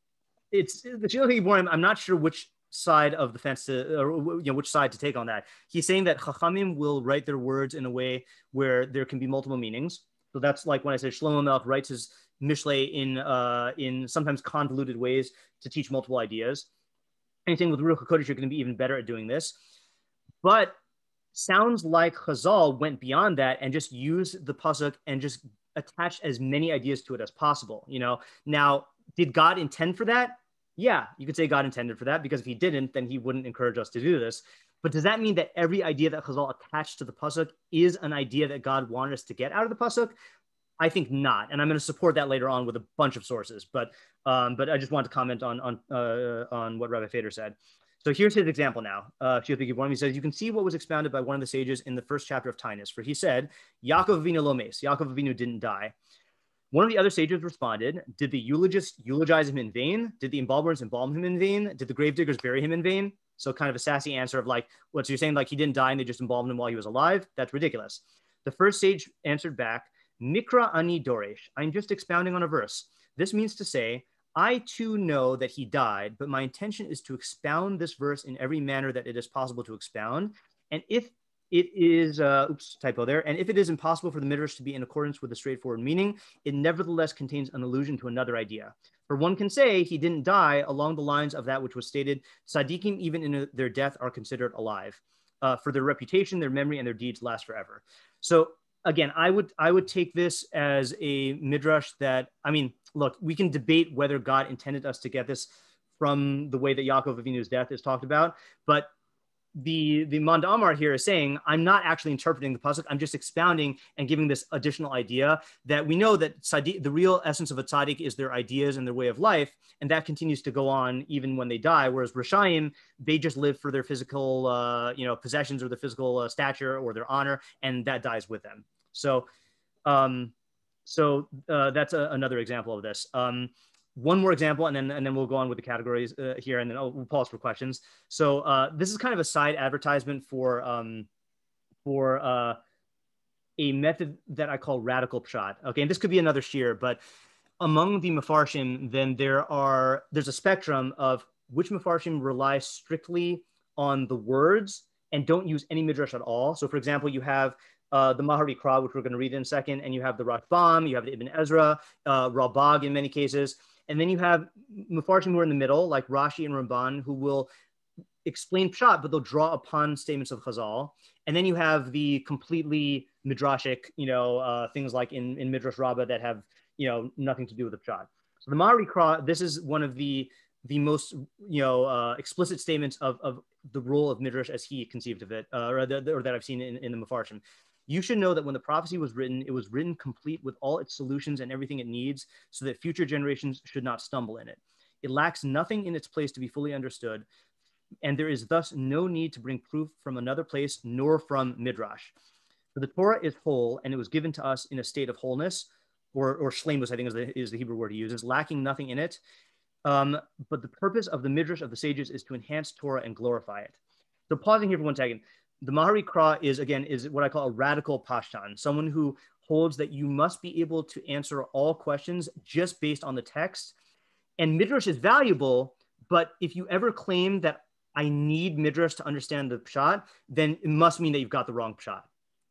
it's the Shilach I'm not sure which side of the fence to, or you know, which side to take on that. He's saying that Chachamim will write their words in a way where there can be multiple meanings. So that's like when I said Shlomo Melch writes his Mishle in uh, in sometimes convoluted ways to teach multiple ideas. Anything with Ruach HaKodesh, you're going to be even better at doing this. But sounds like Chazal went beyond that and just used the pasuk and just attached as many ideas to it as possible. You know, now did God intend for that? Yeah, you could say God intended for that because if He didn't, then He wouldn't encourage us to do this. But does that mean that every idea that Chazal attached to the pasuk is an idea that God wanted us to get out of the pasuk? I think not, and I'm going to support that later on with a bunch of sources. But um, but I just wanted to comment on on uh, on what Rabbi Fader said. So here's his example now. Uh, he says, You can see what was expounded by one of the sages in the first chapter of Taanis, for he said, Yaakov Avinu lomes, Yaakov Avinu didn't die. One of the other sages responded, Did the eulogist eulogize him in vain? Did the embalmers embalm him in vain? Did the gravediggers bury him in vain? So, kind of a sassy answer of like, what so you're saying, like he didn't die and they just embalmed him while he was alive? That's ridiculous. The first sage answered back, Mikra ani doresh. I'm just expounding on a verse. This means to say, I too know that he died, but my intention is to expound this verse in every manner that it is possible to expound. And if it is uh, oops typo there. And if it is impossible for the midrash to be in accordance with the straightforward meaning it nevertheless contains an allusion to another idea. For one can say he didn't die along the lines of that which was stated tzaddikim even in their death are considered alive. Uh, for their reputation their memory and their deeds last forever. So again i would i would take this as a midrash that i mean look we can debate whether god intended us to get this from the way that Yaakov Avinu's death is talked about. But the the Manda Amar here is saying, I'm not actually interpreting the pasuk. I'm just expounding and giving this additional idea that we know that the real essence of a tzaddik is their ideas and their way of life, and that continues to go on even when they die. Whereas Rishayim, they just live for their physical, uh, you know, possessions or their physical uh, stature or their honor, and that dies with them. So, um, so uh, that's a, another example of this. Um, one more example, and then and then we'll go on with the categories uh, here, and then we'll pause for questions. So uh, this is kind of a side advertisement for um, for uh, a method that I call radical pshat. Okay, and this could be another shiur, but among the mafarshim, then there are there's a spectrum of which mafarshim rely strictly on the words and don't use any midrash at all. So, for example, you have uh, the Mahari Kra, which we're going to read in a second, and you have the Rashbam, you have the Ibn Ezra, uh, Ralbag in many cases. And then you have Mufarshim who are in the middle, like Rashi and Ramban, who will explain Pshat, but they'll draw upon statements of Chazal. And then you have the completely midrashic, you know, uh, things like in, in Midrash Rabbah that have, you know, nothing to do with the Pshat. So the Mahari Kra, this is one of the the most, you know, uh, explicit statements of, of the role of Midrash as he conceived of it, uh, or, the, or, that I've seen in, in the Mefarshim. You should know that when the prophecy was written, it was written complete with all its solutions and everything it needs so that future generations should not stumble in it. It lacks nothing in its place to be fully understood, and there is thus no need to bring proof from another place nor from Midrash. For the Torah is whole, and it was given to us in a state of wholeness, or, or shlemus, I think is the, is the Hebrew word he uses, lacking nothing in it. Um, but the purpose of the Midrash of the sages is to enhance Torah and glorify it. So pausing here for one second the Mahari Kra is again is what I call a radical Pashtan, someone who holds that you must be able to answer all questions just based on the text. And Midrash is valuable, but if you ever claim that I need Midrash to understand the Pshat, then it must mean that you've got the wrong Pshat.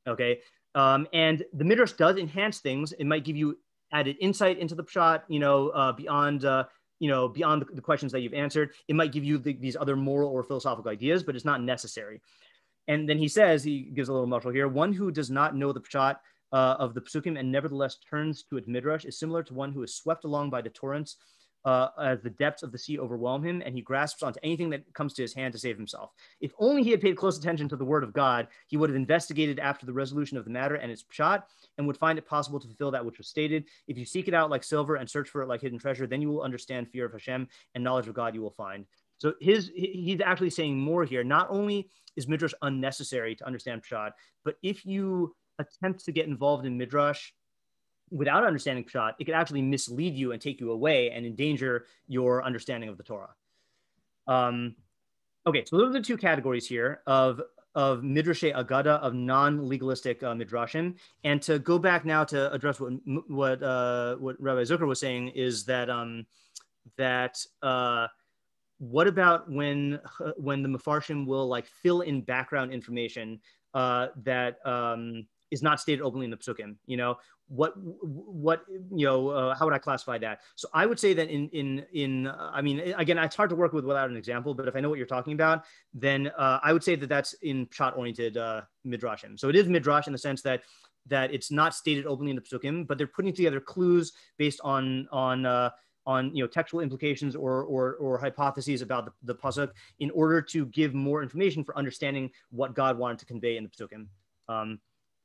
Okay. Um, and the Midrash does enhance things. It might give you added insight into the Pshat, you know, uh, beyond, uh, you know, beyond the, the, questions that you've answered. It might give you the, these other moral or philosophical ideas, but it's not necessary. And then he says, he gives a little mashal here, one who does not know the pshat uh, of the psukim and nevertheless turns to its midrash is similar to one who is swept along by the torrents uh, as the depths of the sea overwhelm him, and he grasps onto anything that comes to his hand to save himself. If only he had paid close attention to the word of God, he would have investigated after the resolution of the matter and its pshat, and would find it possible to fulfill that which was stated. If you seek it out like silver and search for it like hidden treasure, then you will understand fear of Hashem and knowledge of God you will find. So his he's actually saying more here. Not only is midrash unnecessary to understand pshat, but if you attempt to get involved in midrash without understanding pshat, it could actually mislead you and take you away and endanger your understanding of the Torah. Um, okay, so those are the two categories here of of midrashe agada of non-legalistic uh, midrashim. And to go back now to address what what uh, what Rabbi Zucker was saying is that um, that uh, what about when when the mafarshim will like fill in background information uh, that um, is not stated openly in the psukim? You know what what you know uh, how would I classify that? So I would say that in in in uh, I mean again it's hard to work with without an example, but if I know what you're talking about, then uh, I would say that that's in pshat oriented uh, midrashim. So it is midrash in the sense that that it's not stated openly in the psukim, but they're putting together clues based on on uh, on you know textual implications or or, or hypotheses about the, the pasuk in order to give more information for understanding what God wanted to convey in the pasukim. Um,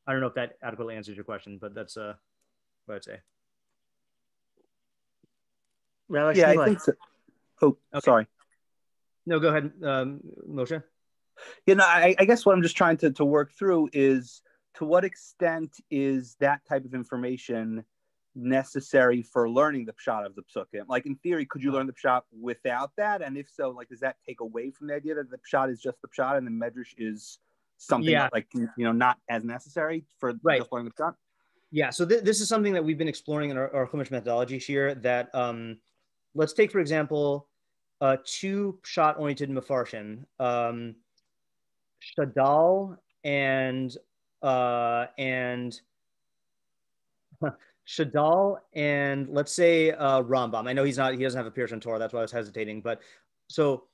I don't know if that adequately answers your question, but that's uh, what I'd say. Relish yeah. I think so. Oh, Okay. sorry. No, go ahead, um, Moshe. You know, I, I guess what I'm just trying to, to work through is to what extent is that type of information necessary for learning the pshat of the psukim? Like in theory, could you learn the pshat without that? And if so, like does that take away from the idea that the pshat is just the pshat and the medrash is something Yeah. that, like you know not as necessary for Right. just learning the pshat? Yeah, so th- this is something that we've been exploring in our, our Chumash methodology here. That um, let's take for example, uh, two pshat-oriented mafarshim, um, Shadal and uh, and Shadal and let's say uh, Rambam. I know he's not; he doesn't have a Pirush on Torah. That's why I was hesitating. But so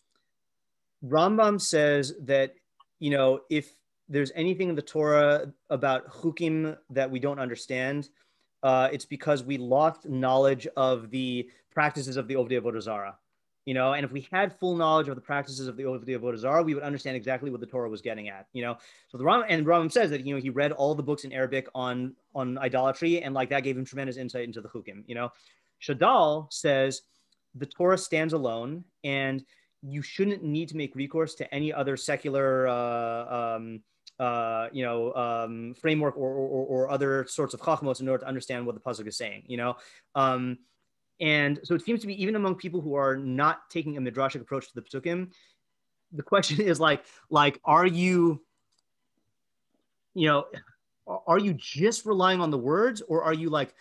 Rambam says that you know if there's anything in the Torah about chukim that we don't understand, uh, it's because we lost knowledge of the practices of the Ovdei Avodah Zarah. You know, and if we had full knowledge of the practices of the Ovdei Avodah Zarah, we would understand exactly what the Torah was getting at. You know, so the Ram and Rambam says that you know he read all the books in Arabic on on idolatry, and like that gave him tremendous insight into the chukim. You know, Shadal says the Torah stands alone, and you shouldn't need to make recourse to any other secular, uh, um, uh, you know, um, framework or, or, or other sorts of chachmos in order to understand what the pasuk is saying. You know, um, and so it seems to be even among people who are not taking a midrashic approach to the psukim, the question is like, like, are you, you know, are- are you just relying on the words, or are you like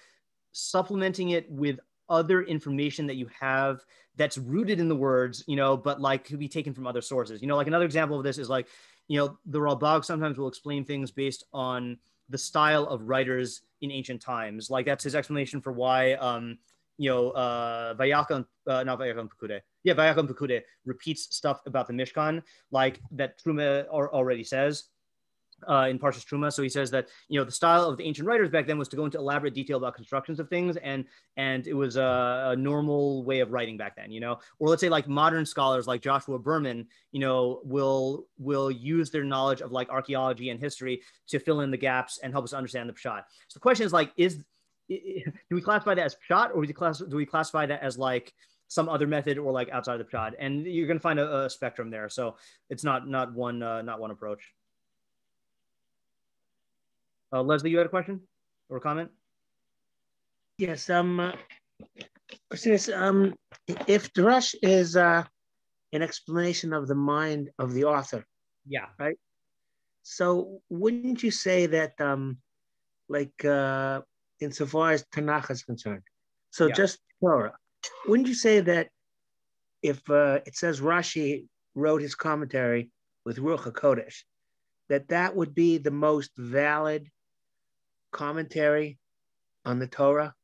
supplementing it with other information that you have that's rooted in the words, you know, but like could be taken from other sources. You know, like another example of this is like, you know, the Ralbag sometimes will explain things based on the style of writers in ancient times. Like that's his explanation for why, um, you know, uh, Vayakon, uh, not Vayakon Pekude. Yeah, Vayakon Pekude repeats stuff about the Mishkan, like that Truma al- already says uh, in Parshas Truma. So he says that you know the style of the ancient writers back then was to go into elaborate detail about constructions of things, and and it was a, a normal way of writing back then. You know, or let's say like modern scholars like Joshua Berman, you know, will will use their knowledge of like archaeology and history to fill in the gaps and help us understand the pshat. So the question is like, is do we classify that as pshat, or do we class do we classify that as like some other method or like outside of the pshat? And you're going to find a, a spectrum there. So it's not not one uh, not one approach. Uh, Leslie, you had a question or a comment? Yes. Um. Uh, since, um, if Drush is uh, an explanation of the mind of the author, Yeah. Right. So wouldn't you say that, um, like, uh, insofar as Tanakh is concerned, so Yeah. just Torah, wouldn't you say that if uh, it says Rashi wrote his commentary with Ruach HaKodesh, that that would be the most valid commentary on the Torah?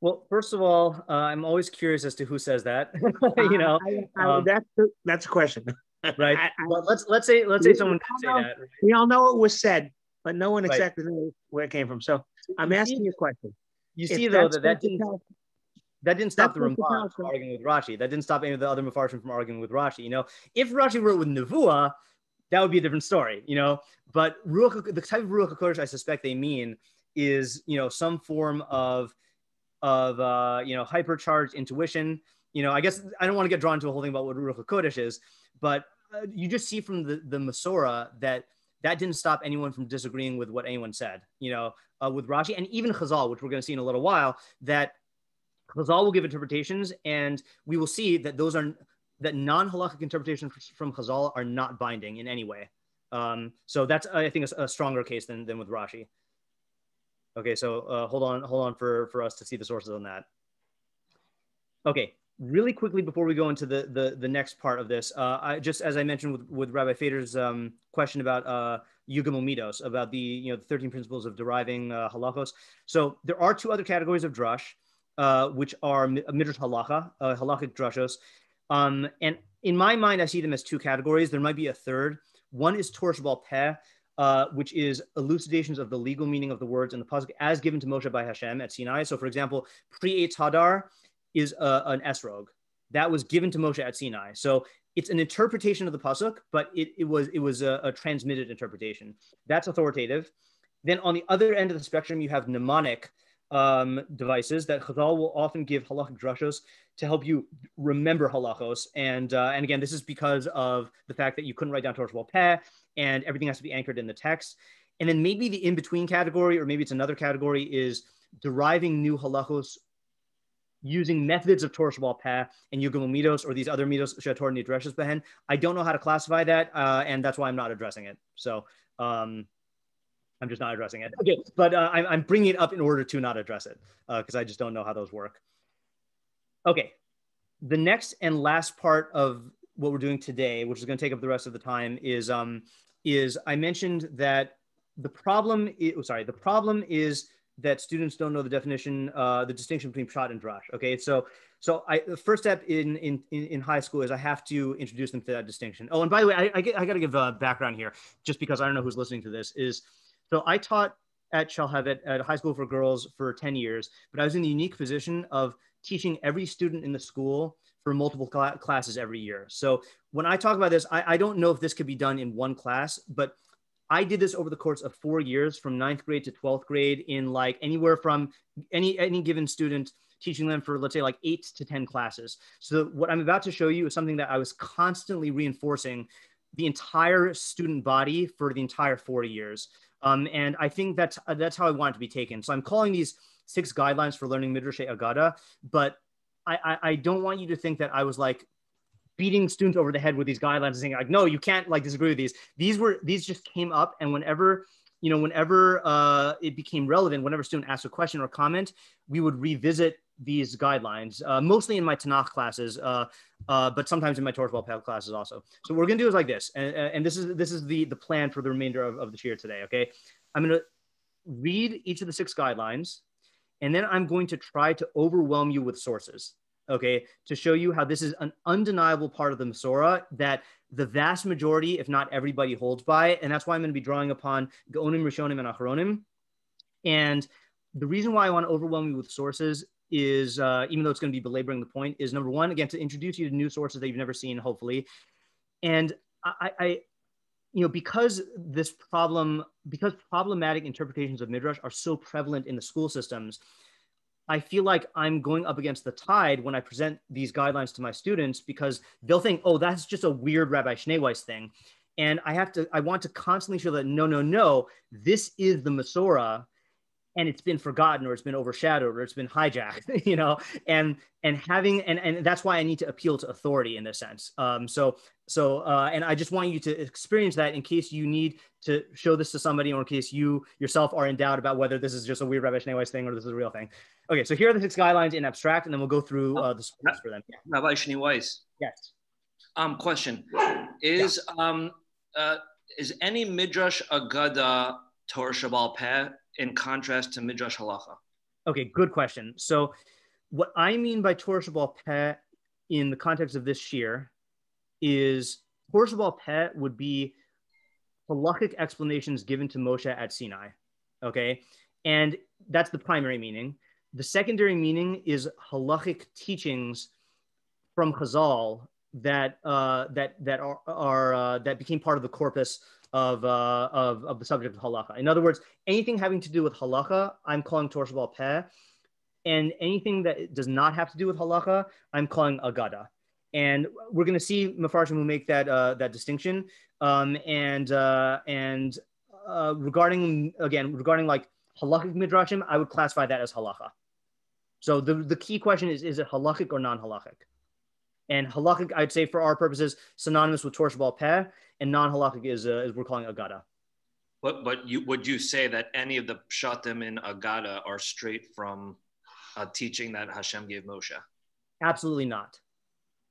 Well, first of all, uh, I'm always curious as to who says that. you know, I- I- um, that's that's a question. right? I- let's let's say let's say someone did say know- that. we all know it was said, but no one Right. exactly knows where it came from. So I'm asking you a question. You If see though that that didn't Tal- that didn't stop the Ramban from arguing with Rashi. That didn't stop any of the other Mepharshim from arguing with Rashi. You know, if Rashi wrote with Nevuah, that would be a different story. You know, but Ruach, the type of Ruach Hakodesh I suspect they mean is you know some form of of uh, you know hypercharged intuition. You know, I guess I don't want to get drawn to a whole thing about what Ruach Hakodesh is, but uh, you just see from the the Masorah that that didn't stop anyone from disagreeing with what anyone said. You know, uh, with Rashi and even Chazal, which we're going to see in a little while, that Chazal will give interpretations, and we will see that those are that non-halachic interpretations from Chazal are not binding in any way. Um, so that's I think a, a, stronger case than, than with Rashi. Okay, so uh, hold on, hold on for for us to see the sources on that. Okay, really quickly before we go into the the, the next part of this, uh, I just as I mentioned with, with Rabbi Feder's um, question about uh, about the you know the 13 principles of deriving uh, halachos. So there are two other categories of drush, uh, which are midrash halacha, uh, halachic drushos, um, and in my mind, I see them as two categories. There might be a third. One is Sheba'al Peh, uh, which is elucidations of the legal meaning of the words in the pasuk as given to Moshe by Hashem at Sinai. So, for example, Eitz Hadar is a, an esrog that was given to Moshe at Sinai. So it's an interpretation of the pasuk, but it, it was it was a, a, transmitted interpretation. That's authoritative. Then on the other end of the spectrum, you have mnemonic um, devices that Chazal will often give halachic drushos to help you remember halachos. And uh, and again, this is because of the fact that you couldn't write down Torah Sheba'al Peh, and everything has to be anchored in the text. And then maybe the in between category, or maybe it's another category, is deriving new halachos using methods of Torah Sheba'al Peh and Yugam Midos or these other Midos Shator Nidreshes Behen. I don't know how to classify that, uh, and that's why I'm not addressing it. So um, I'm just not addressing it. Okay, but uh, I'm, I'm bringing it up in order to not address it because uh, I just don't know how those work. Okay, the next and last part of what we're doing today, which is going to take up the rest of the time, is um, is I mentioned that the problem. Is, oh, sorry, the problem is that students don't know the definition, uh, the distinction between pshat and drash. Okay, so so I the first step in in in high school is I have to introduce them to that distinction. Oh, and by the way, I I, get, I got to give a background here, just because I don't know who's listening to this. Is so I taught at Shalhevet at high school for girls for 10 years, but I was in the unique position of teaching every student in the school for multiple cl- classes every year. So when I talk about this, I, I don't know if this could be done in one class, but I did this over the course of four years from ninth grade to 12th grade in like anywhere from any, any given student teaching them for let's say like eight to 10 classes. So what I'm about to show you is something that I was constantly reinforcing the entire student body for the entire four years. Um, and I think that's, uh, that's how I want it to be taken. So I'm calling these six guidelines for learning Midrash Agada, but I, I, I don't want you to think that I was like beating students over the head with these guidelines and saying like, no, you can't like disagree with these. These were these just came up, and whenever you know, whenever uh, it became relevant, whenever a student asked a question or comment, we would revisit these guidelines, uh, mostly in my Tanakh classes, uh, uh, but sometimes in my Torah Pell classes also. So what we're gonna do is like this, and, and this is this is the the plan for the remainder of, of the year today. Okay, I'm gonna read each of the six guidelines, and then I'm going to try to overwhelm you with sources okay, to show you how this is an undeniable part of the Masorah that the vast majority, if not everybody, holds by. And that's why I'm going to be drawing upon Gaonim, Rishonim, and Acharonim. And the reason why I want to overwhelm you with sources is, uh, even though it's going to be belaboring the point, is number one, again, to introduce you to new sources that you've never seen, hopefully. And I, I you know, because this problem, because problematic interpretations of Midrash are so prevalent in the school systems, I feel like I'm going up against the tide when I present these guidelines to my students because they'll think, oh, that's just a weird Rabbi Schneeweiss thing. And I have to, I want to constantly show that no, no, no, this is the Masorah and it's been forgotten or it's been overshadowed or it's been hijacked you know? And and having and and that's why i need to appeal to authority in this sense. Um so so uh and i just want you to experience that in case you need to show this to somebody or in case you yourself are in doubt about whether this is just a weird rabbi Schneeweiss thing or this is a real thing. Okay so here are the six guidelines in abstract and then we'll go through uh, the sports for them. yeah. rabbi yes. Um question. Is yeah. um uh is any midrash agada torah Sheba'al Peh in contrast to Midrash Halacha? Okay, good question. So, what I mean by Torah Sheba'al Peh in the context of this year is Torah Sheba'al Peh would be halachic explanations given to Moshe at Sinai. Okay, and that's the primary meaning. The secondary meaning is halachic teachings from Chazal that uh, that that are, are uh, that became part of the corpus of, uh, of, of the subject of halacha. In other words, anything having to do with halacha, I'm calling Torah Sheba'al Peh. And anything that does not have to do with halacha, I'm calling agada. And we're going to see Mefarshim who make that, uh, that distinction. Um, and uh, and uh, regarding, again, regarding like halachic midrashim, I would classify that as halacha. So the, the key question is, is it halachic or non-halachic? And halakhic, I'd say for our purposes, synonymous with torshbal peh, and non-halakhic is, uh, is we're calling agada. But but you would you say that any of the pshatim in Agada are straight from a teaching that Hashem gave Moshe? Absolutely not.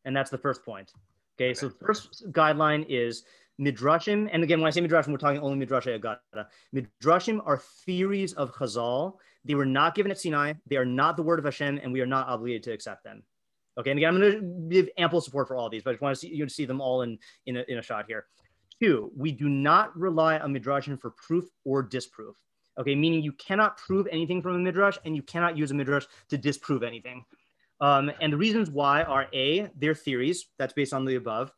And that's the first point. Okay, so the first guideline is midrashim, and again, when I say midrashim, we're talking only midrashay agada. Midrashim are theories of Chazal. They were not given at Sinai. They are not the word of Hashem, and we are not obligated to accept them. Okay, and again, I'm going to give ample support for all of these, but I just want to see you to see them all in in a, in a shot here. Two, we do not rely on midrashim for proof or disproof. Okay, meaning you cannot prove anything from a midrash, and you cannot use a midrash to disprove anything. Um, and the reasons why are A, their theories, that's based on the above.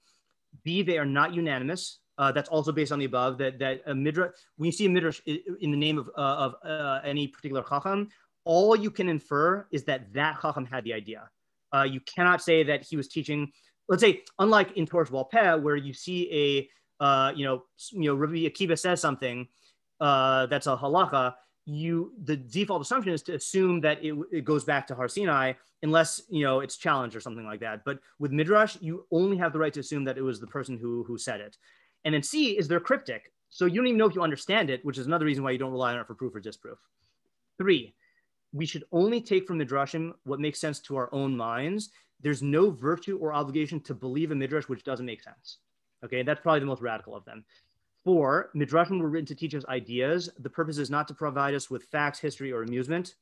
B, they are not unanimous. Uh, that's also based on the above. That that a midrash, when you see a midrash in the name of uh, of uh, any particular chacham, all you can infer is that that chacham had the idea. Uh, you cannot say that he was teaching. Let's say, unlike in Torah Peh, where you see a uh, you know you know Rabbi Akiva says something uh, that's a halacha, you the default assumption is to assume that it, it goes back to Har Sinai unless you know it's challenged or something like that. But with midrash, you only have the right to assume that it was the person who who said it. And then C is they're cryptic, so you don't even know if you understand it, which is another reason why you don't rely on it for proof or disproof. Three, we should only take from midrashim what makes sense to our own minds. There's no virtue or obligation to believe a midrash which doesn't make sense. Okay, that's probably the most radical of them. Four, midrashim were written to teach us ideas. The purpose is not to provide us with facts, history, or amusement.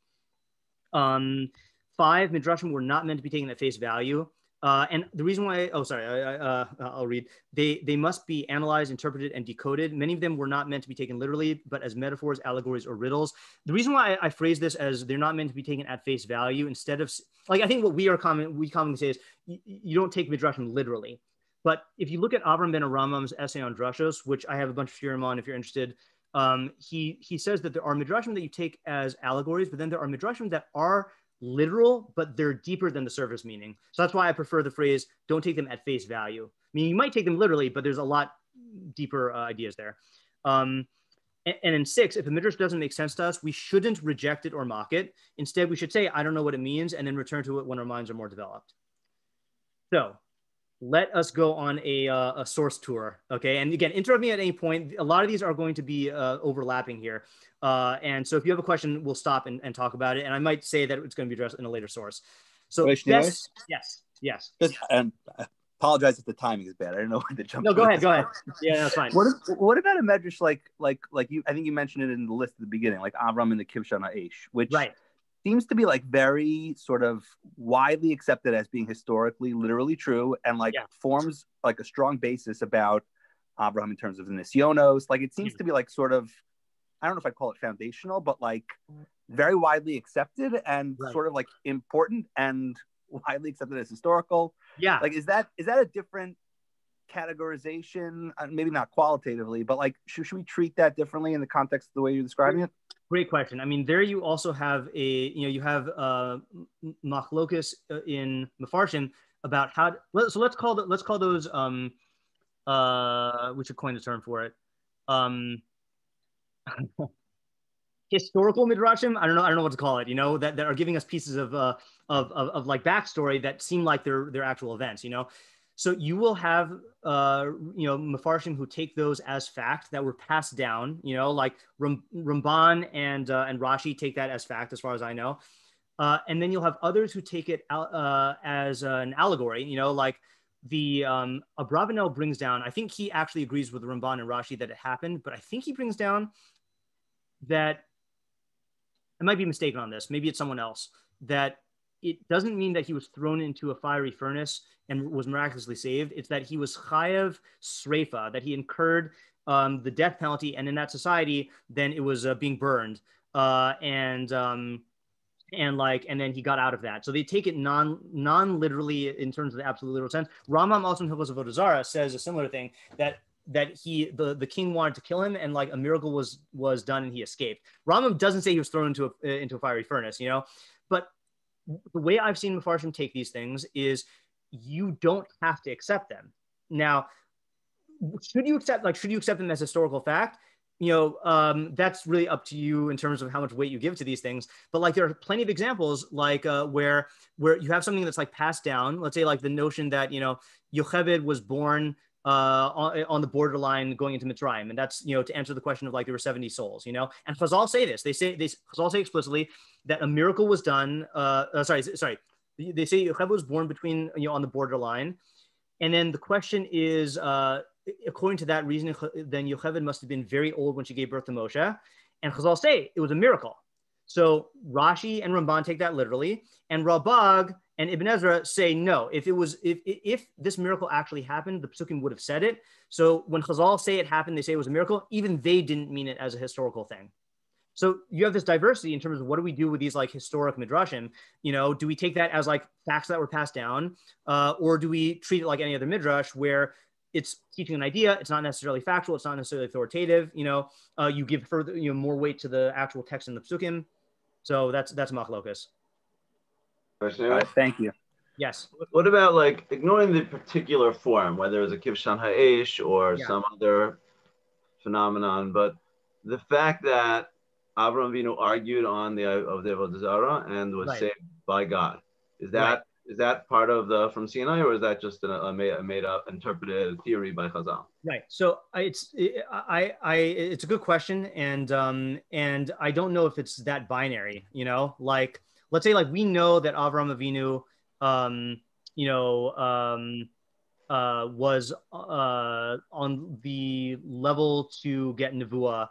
Um, five, midrashim were not meant to be taken at face value. Uh, and the reason why, oh, sorry, I, I, uh, I'll read. They, they must be analyzed, interpreted, and decoded. Many of them were not meant to be taken literally, but as metaphors, allegories, or riddles. The reason why I, I phrase this as they're not meant to be taken at face value, instead of like I think what we are common we commonly say is you, you don't take midrashim literally. But if you look at Avram ben HaRambam's essay on drashos, which I have a bunch of shiurim on if you're interested, um, he he says that there are midrashim that you take as allegories, but then there are midrashim that are literal, but they're deeper than the surface meaning. So that's why I prefer the phrase "don't take them at face value." I mean, you might take them literally, but there's a lot deeper uh, ideas there. Um, and, and in six, if a midrash doesn't make sense to us, we shouldn't reject it or mock it. Instead, we should say, "I don't know what it means," and then return to it when our minds are more developed. So let us go on a, uh, a source tour. Okay. And again, interrupt me at any point. A lot of these are going to be uh, overlapping here. Uh, and so if you have a question, we'll stop and, and, talk about it. And I might say that it's going to be addressed in a later source. So yes, yes, yes. Just, and I apologize if the timing is bad. I don't know when to jump. No, go ahead. Go ahead. Yeah, that's fine. what, is, what about a medrash like, like, like you, I think you mentioned it in the list at the beginning, like Avram and the Kivshan Aish, which right seems to be like very sort of widely accepted as being historically literally true and like yeah. forms like a strong basis about Abraham in terms of the Nisyonos. Like it seems mm-hmm. to be like sort of, I don't know if I'd call it foundational, but like very widely accepted and right. sort of like important and widely accepted as historical. Yeah. Like, is that, is that a different categorization? Uh, maybe not qualitatively, but like, should, should we treat that differently in the context of the way you're describing it? Great question. I mean, there you also have a, you know, you have uh, machlokus uh, in Mefarshim about how. So let's call that. Let's call those. Um, uh, we should coin the term for it. Um, historical midrashim. I don't know. I don't know what to call it. You know, that, that are giving us pieces of, uh, of, of of like backstory that seem like they're they're actual events. You know, so you will have, uh, you know, Mefarshim who take those as fact that were passed down, you know, like Ramban and, uh, and Rashi take that as fact, as far as I know. Uh, and then you'll have others who take it uh, as an allegory, you know, like the um, Abravanel brings down, I think he actually agrees with Ramban and Rashi that it happened, but I think he brings down that I might be mistaken on this. Maybe it's someone else that it doesn't mean that he was thrown into a fiery furnace and was miraculously saved. It's that he was chayav sreifa, that he incurred um, the death penalty, and in that society, then it was uh, being burned, uh, and um, and like, and then he got out of that. So they take it non non literally in terms of the absolute literal sense. Rambam also in Hilchos Avodah Zarah says a similar thing that that he the, the king wanted to kill him and like a miracle was was done and he escaped. Rambam doesn't say he was thrown into a into a fiery furnace, you know, but the way I've seen Mefarshim take these things is you don't have to accept them. Now, should you accept like should you accept them as historical fact? you know, um, that's really up to you in terms of how much weight you give to these things. But like, there are plenty of examples like uh, where where you have something that's like passed down. Let's say like the notion that you know Yocheved was born uh, on, on, the borderline going into Mitzrayim, and that's you know to answer the question of like there were seventy souls, you know. And Chazal say this. They say they Chazal say explicitly that a miracle was done. Uh, uh, sorry, sorry. They say Yocheved was born between you know on the borderline, and then the question is. Uh, according to that reasoning, then Yocheved must have been very old when she gave birth to Moshe. And Chazal say it was a miracle. So Rashi and Ramban take that literally, and Ralbag and Ibn Ezra say no. If it was, if if this miracle actually happened, the Pesukim would have said it. So when Chazal say it happened, they say it was a miracle. Even they didn't mean it as a historical thing. So you have this diversity in terms of what do we do with these like historic midrashim? You know, do we take that as like facts that were passed down, uh, or do we treat it like any other midrash where it's teaching an idea. It's not necessarily factual. It's not necessarily authoritative. You know, uh, you give further, you know, more weight to the actual text in the psukim. So that's that's machlokas. Thank you. Yes. What about like ignoring the particular form, whether it's a kivshan ha'esh or Yeah. some other phenomenon, but the fact that Avram Vinu argued on the of the Avodah Zarah and was Right. saved by God, is that is that part of the from Sinai or is that just a, a made, a made up interpreted theory by Chazal? Right. So I- it's I I it's a good question, and um and I don't know if it's that binary. You know, like let's say like we know that Avram Avinu, um, you know, um, uh, was uh on the level to get nevuah,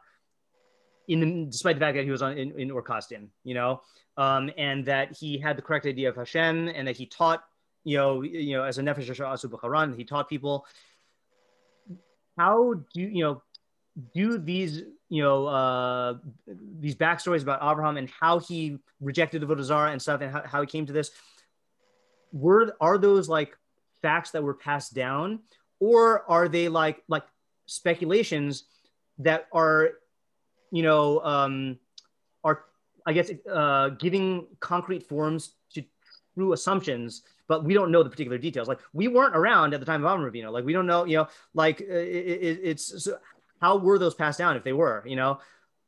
in despite the fact that he was on in, in Ur Kasdim, you know, um, and that he had the correct idea of Hashem, and that he taught, you know, you know, as a nefesh asu b'charan, he taught people. How do you know do these you know uh, these backstories about Abraham and how he rejected the Vodazara and stuff and how, how he came to this were are those like facts that were passed down or are they like like speculations that are you know um, are I guess uh, giving concrete forms to true assumptions but we don't know the particular details. Like we weren't around at the time of Avram Avinu. Like we don't know, you know, like uh, it, it, it's so how were those passed down if they were, you know?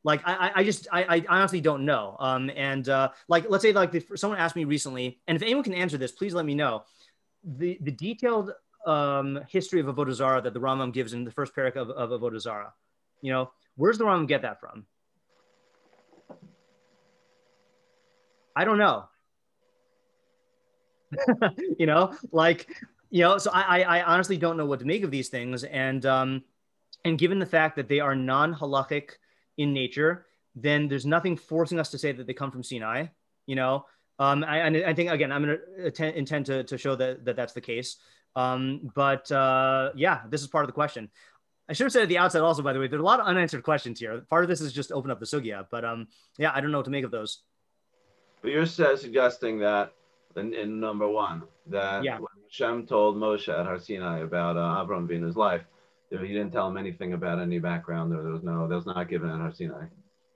Like I, I just I, I honestly don't know. Um, and uh, like let's say like if someone asked me recently, and if anyone can answer this, please let me know. The the detailed um, history of Avodah Zarah that the Rambam gives in the first parak of, of Avodah Zarah, you know, where's the Rambam get that from? I don't know. you know, like, you know, so I, I, I honestly don't know what to make of these things. And, um, and given the fact that they are non-halachic in nature, then there's nothing forcing us to say that they come from Sinai, you know? Um, I, and I think, again, I'm going to intend to, to show that, that that's the case. Um, but uh, yeah, this is part of the question. I should have said at the outset also, by the way, there's a lot of unanswered questions here. Part of this is just open up the sugya, but um, yeah, I don't know what to make of those. But you're suggesting that in, in number one, that Yeah. when Hashem told Moshe at Har Sinai about uh, Avram Avinu's life, there- he didn't tell him anything about any background, or there was no, that was not given Har Sinai.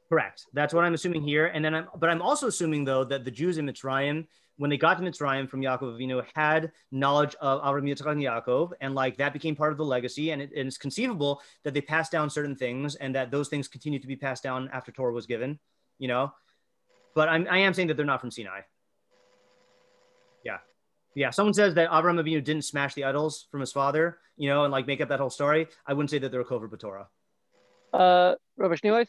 Correct. That's what I'm assuming here. And then I'm, but I'm also assuming though that the Jews in Mitzrayim, when they got to Mitzrayim from Yaakov Avinu, had knowledge of Avram Yitzchak and Yaakov, and like that became part of the legacy. And, it, and it's conceivable that they passed down certain things, and that those things continue to be passed down after Torah was given. You know, but I'm, I am saying that they're not from Sinai. Yeah. Someone says that Avram Avinu didn't smash the idols from his father, you know, and like make up that whole story. I wouldn't say that they're a covert Torah. Uh, Rabbi Schneeweiss?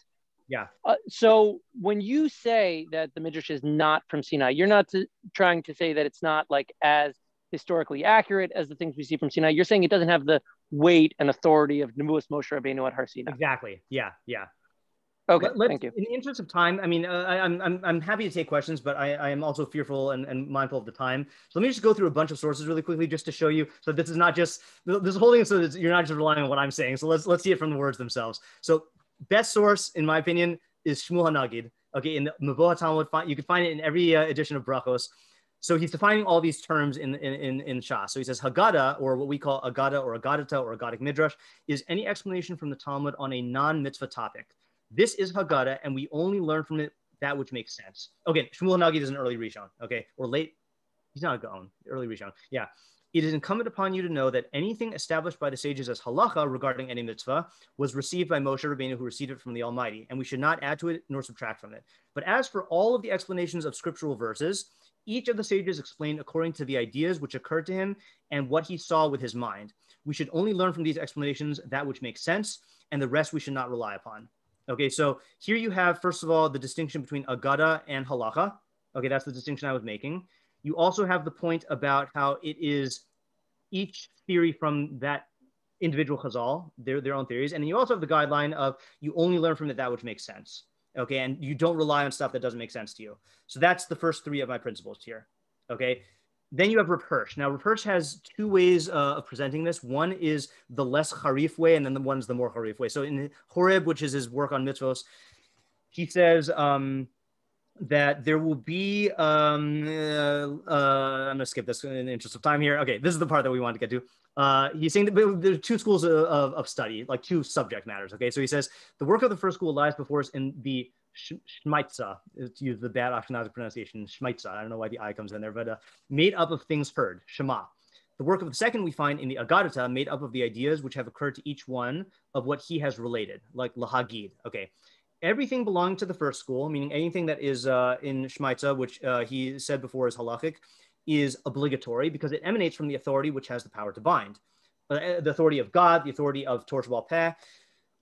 Yeah. Uh, so when you say that the Midrash is not from Sinai, you're not to, trying to say that it's not like as historically accurate as the things we see from Sinai. You're saying it doesn't have the weight and authority of Nebuas Moshe Rabbeinu at Har Sinai. Exactly. Yeah. Yeah. Okay, Let- let's- thank you. In the interest of time, I mean, uh, I, I'm, I'm, I'm happy to take questions, but I, I am also fearful and, and mindful of the time. So let me just go through a bunch of sources really quickly, just to show you. So this is not just this whole thing, so that you're not just relying on what I'm saying. So let's let's see it from the words themselves. So best source, in my opinion, is Shmuel Hanagid. Okay, in the Mevo HaTalmud, you can find it in every uh, edition of Brachos. So he's defining all these terms in in in, in Shas. So he says Haggadah, or what we call Agada or Agadata or Agadic Midrash, is any explanation from the Talmud on a non-mitzvah topic. This is Haggadah, and we only learn from it that which makes sense. Okay, Shmuel Nagid is an early Rishon, okay, or late. He's not a Gaon, early Rishon. Yeah. it is incumbent upon you to know that anything established by the sages as halacha regarding any mitzvah was received by Moshe Rabbeinu, who received it from the Almighty, and we should not add to it nor subtract from it. But as for all of the explanations of scriptural verses, each of the sages explained according to the ideas which occurred to him and what he saw with his mind. We should only learn from these explanations that which makes sense, and the rest we should not rely upon. Okay, so here you have, first of all, the distinction between agada and halacha. Okay, that's the distinction I was making. You also have the point about how it is each theory from that individual chazal, their, their own theories. And then you also have the guideline of you only learn from it that which makes sense. Okay. And you don't rely on stuff that doesn't make sense to you. So that's the first three of my principles here. Okay. Then you have Hirsch. Now, Hirsch has two ways uh, of presenting this. One is the less harif way, and then the one's the more harif way. So in Horeb, which is his work on mitzvos, he says, um, that there will be um uh, uh, i'm gonna skip this in the interest of time here okay this is the part that we want to get to uh he's saying that there are two schools of, of, of study like two subject matters okay so he says the work of the first school lies before us in the Shmaitza, to use the bad Ashkenazi pronunciation, Shmaitza. I don't know why the I comes in there, but uh, made up of things heard, Shema. The work of the second we find in the Agadata, made up of the ideas which have occurred to each one of what he has related, like Lahagid. Okay, everything belonging to the first school, meaning anything that is uh, in Shmaitza, which uh, he said before is halachic, is obligatory because it emanates from the authority which has the power to bind. Uh, the authority of God, the authority of Torah Peh,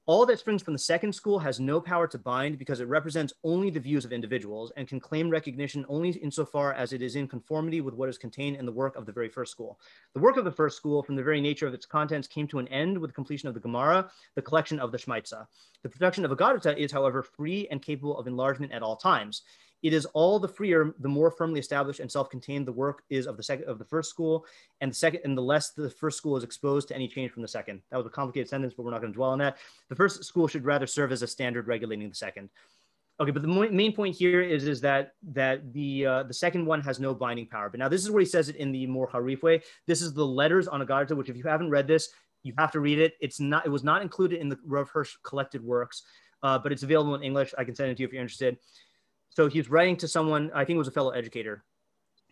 all that springs from the second school has no power to bind because it represents only the views of individuals and can claim recognition only insofar as it is in conformity with what is contained in the work of the very first school. The work of the first school, from the very nature of its contents, came to an end with the completion of the Gemara, the collection of the Shmaitza. The production of a Agadata is, however, free and capable of enlargement at all times it is all the freer the more firmly established and self-contained the work is of the second of the first school and the second and the less the first school is exposed to any change from the second. That was a complicated sentence but we're not going to dwell on that. The first school should rather serve as a standard regulating the second. Okay but the main point here is is that that the uh, the second one has no binding power. But now this is where he says it in the more harif way. This is the letters on Agadata which if you haven't read this you have to read it. It's not it was not included in the Rav Hirsch collected works uh, but it's available in english. I can send it to you if you're interested so he's writing to someone, I think it was a fellow educator.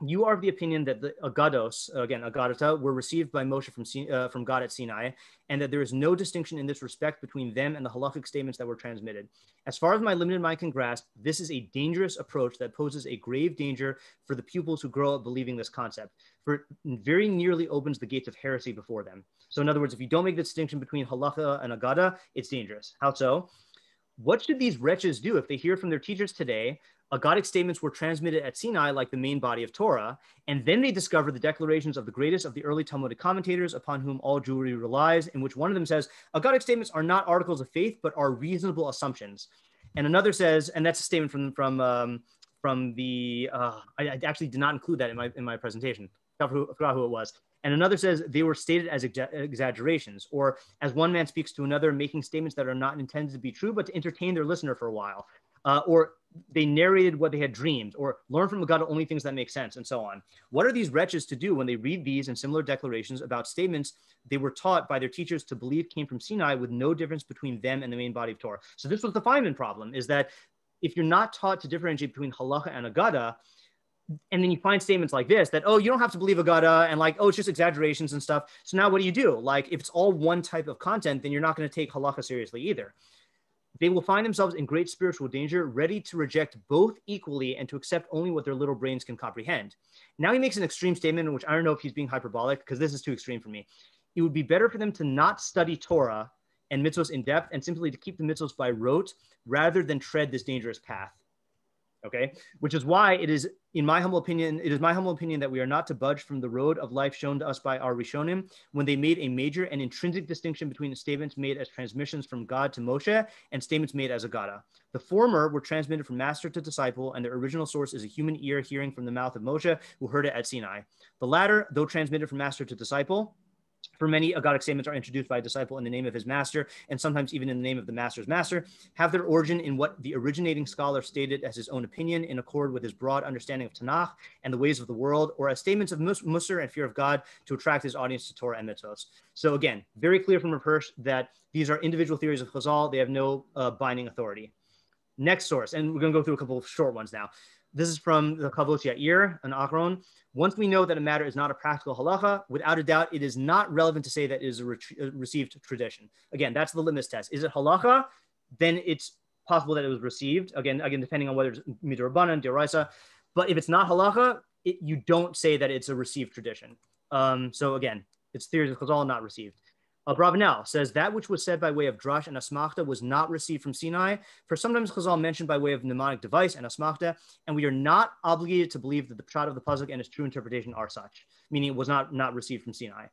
You are of the opinion that the Agados, again, Agadata, were received by Moshe from, uh, from God at Sinai, and that there is no distinction in this respect between them and the halakhic statements that were transmitted. As far as my limited mind can grasp, this is a dangerous approach that poses a grave danger for the pupils who grow up believing this concept, for it very nearly opens the gates of heresy before them. So, in other words, if you don't make the distinction between halacha and agada, it's dangerous. How so? What should these wretches do if they hear from their teachers today Agadic statements were transmitted at Sinai like the main body of Torah, and then they discover the declarations of the greatest of the early Talmudic commentators upon whom all Jewry relies, in which one of them says, Agadic statements are not articles of faith, but are reasonable assumptions. And another says, and that's a statement from, from, um, from the, uh, I, I, actually did not include that in my, in my presentation. I forgot who, I forgot who it was. And another says they were stated as exaggerations, or as one man speaks to another, making statements that are not intended to be true, but to entertain their listener for a while. Uh, or they narrated what they had dreamed, or learn from God only things that make sense, and so on. What are these wretches to do when they read these and similar declarations about statements they were taught by their teachers to believe came from Sinai with no difference between them and the main body of Torah? So this was the Feynman problem: is that if you're not taught to differentiate between halacha and agada, and then you find statements like this that oh you don't have to believe agada and like oh it's just exaggerations and stuff. So now what do you do? Like if it's all one type of content then you're not going to take halacha seriously either. They will find themselves in great spiritual danger ready to reject both equally and to accept only what their little brains can comprehend. Now he makes an extreme statement which i don't know if he's being hyperbolic because this is too extreme for me. It would be better for them to not study torah and mitzvos in depth and simply to keep the mitzvos by rote rather than tread this dangerous path okay? Which is why it is in my humble opinion it is my humble opinion that we are not to budge from the road of life shown to us by our rishonim when they made a major and intrinsic distinction between the statements made as transmissions from god to moshe and statements made as agada the former were transmitted from master to disciple and their original source is a human ear hearing from the mouth of moshe who heard it at sinai. The latter though transmitted from master to disciple for many, Agadic statements are introduced by a disciple in the name of his master, and sometimes even in the name of the master's master, have their origin in what the originating scholar stated as his own opinion in accord with his broad understanding of Tanakh and the ways of the world, or as statements of Musar and fear of God to attract his audience to Torah and mitzvos. So again, very clear from Rav that these are individual theories of Chazal. They have no uh, binding authority. Next source, and we're going to go through a couple of short ones now. this is from the Chavos Yair, an Achron. Once we know that a matter is not a practical halacha, without a doubt, it is not relevant to say that it is a, re- a received tradition. Again, that's the litmus test. Is it halacha? Then it's possible that it was received. Again, again, depending on whether it's midrabanan, deraisa. But if it's not halacha, it, you don't say that it's a received tradition. Um, so again, it's theories of chazal not received. Uh, says that which was said by way of drash and asmachta was not received from Sinai. For sometimes Chazal mentioned by way of mnemonic device and asmachta, and we are not obligated to believe that the pshat of the pasuk and its true interpretation are such, meaning it was not not received from Sinai.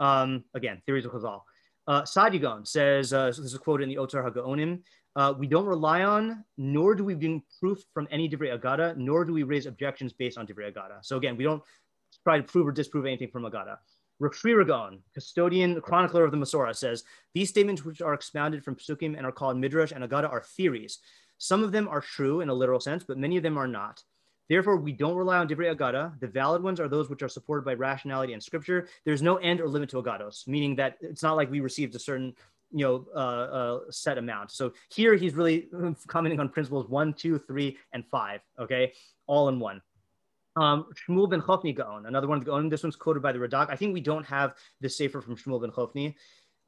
Um, again, theories of Chazal. Uh, Saadia Gaon says, uh, so this is a quote in the Otzar HaGaonim, uh, we don't rely on, nor do we bring proof from any Divrei Agada, nor do we raise objections based on Divrei Agada. So again, we don't try to prove or disprove anything from Agada. Rav custodian chronicler of the Masorah, says these statements, which are expounded from Psukim and are called Midrash and Agada, are theories. Some of them are true in a literal sense, but many of them are not. Therefore, we don't rely on Divrei Agada. The valid ones are those which are supported by rationality and scripture. There's no end or limit to Agados, meaning that it's not like we received a certain you know uh, uh, set amount. So here he's really commenting on principles one, two, three, and five. Okay, all in one. Um, Shmuel ben Chofni Gaon, another one of the Gaon. This one's quoted by the Radak. I think we don't have this sefer from Shmuel ben Chofni.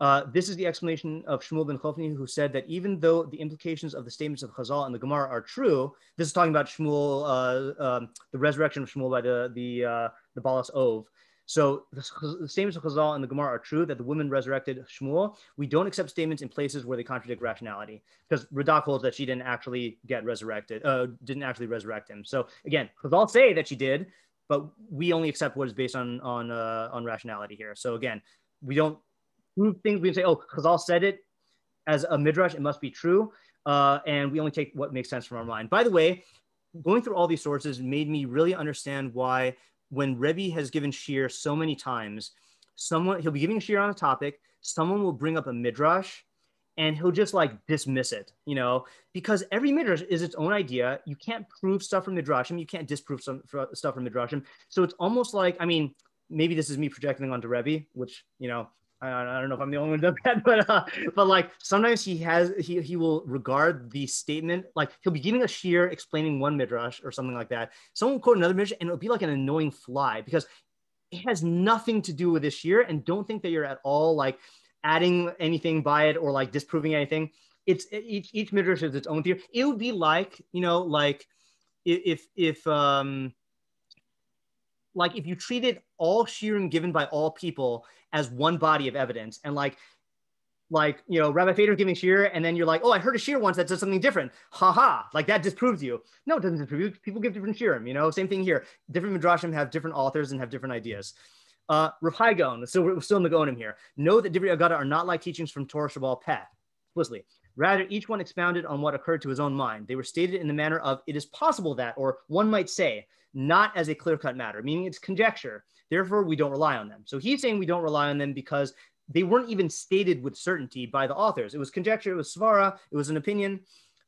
Uh, this is the explanation of Shmuel ben Chofni, who said that even though the implications of the statements of Chazal and the Gemara are true, this is talking about Shmuel, uh, um, the resurrection of Shmuel by the the uh, the Balas Ov. So the, statements of Chazal and the Gemara are true that the woman resurrected Shmuel. We don't accept statements in places where they contradict rationality because Radak holds that she didn't actually get resurrected, uh, didn't actually resurrect him. So again, Chazal say that she did, but we only accept what is based on on uh, on rationality here. So again, we don't prove things. We say, oh, Chazal said it as a midrash, it must be true, uh, and we only take what makes sense from our mind. By the way, going through all these sources made me really understand why when Rebbe has given shiur so many times, someone he'll be giving shiur on a topic, someone will bring up a midrash and he'll just like dismiss it, you know, because every midrash is its own idea. You can't prove stuff from midrashim, you can't disprove some stuff from midrashim. So it's almost like, I mean, maybe this is me projecting onto Rebbe, which you know I, I don't know if I'm the only one that, but uh, but like sometimes he has he he will regard the statement like he'll be giving a shiur explaining one midrash or something like that. Someone will quote another midrash and it'll be like an annoying fly because it has nothing to do with this shiur. And don't think that you're at all like adding anything by it or like disproving anything. It's each each midrash has its own theory. It would be like you know like if if um like if you treated all shiurim given by all people as one body of evidence and like like you know rabbi fader giving shiur and then you're like oh i heard a shiur once that says something different. Haha. Ha. like that disproves you. No it doesn't disprove you. People give different shirim you know? Same thing here. Different midrashim have different authors and have different ideas. Uh Gaon, so we're still in the Gaonim here. Know that Divrei Agada are not like teachings from Torah Shabbal Peh, explicitly. Rather, each one expounded on what occurred to his own mind. They were stated in the manner of it is possible that, or one might say, not as a clear cut matter, meaning it's conjecture. Therefore, we don't rely on them. So he's saying we don't rely on them because they weren't even stated with certainty by the authors. It was conjecture, it was svara, it was an opinion.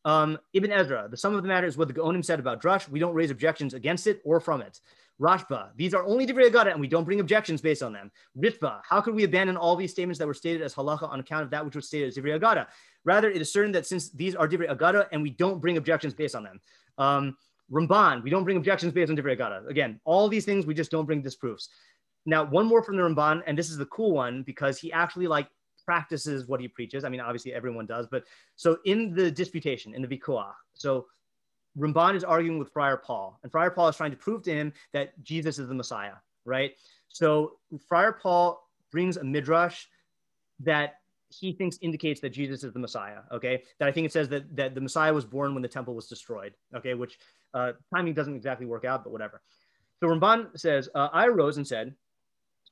Um, Ibn Ezra, the sum of the matter is what the Gaonim said about Drush. We don't raise objections against it or from it. Rashba, these are only Divrei Agada, and we don't bring objections based on them. Ritva, how could we abandon all these statements that were stated as halacha on account of that which was stated as Divrei Agada? Rather, it is certain that since these are Divrei Agada, and we don't bring objections based on them. Um, Ramban, we don't bring objections based on Divrei Agada. Again, all these things we just don't bring disproofs. Now, one more from the Ramban, and this is the cool one because he actually like practices what he preaches. I mean, obviously everyone does, but so in the disputation, in the Vikuah, so Ramban is arguing with Friar Paul, and Friar Paul is trying to prove to him that Jesus is the Messiah, right? So Friar Paul brings a midrash that he thinks indicates that Jesus is the Messiah. Okay, that I think it says that that the Messiah was born when the temple was destroyed. Okay, which uh, timing doesn't exactly work out, but whatever. So Ramban says, uh, I arose and said,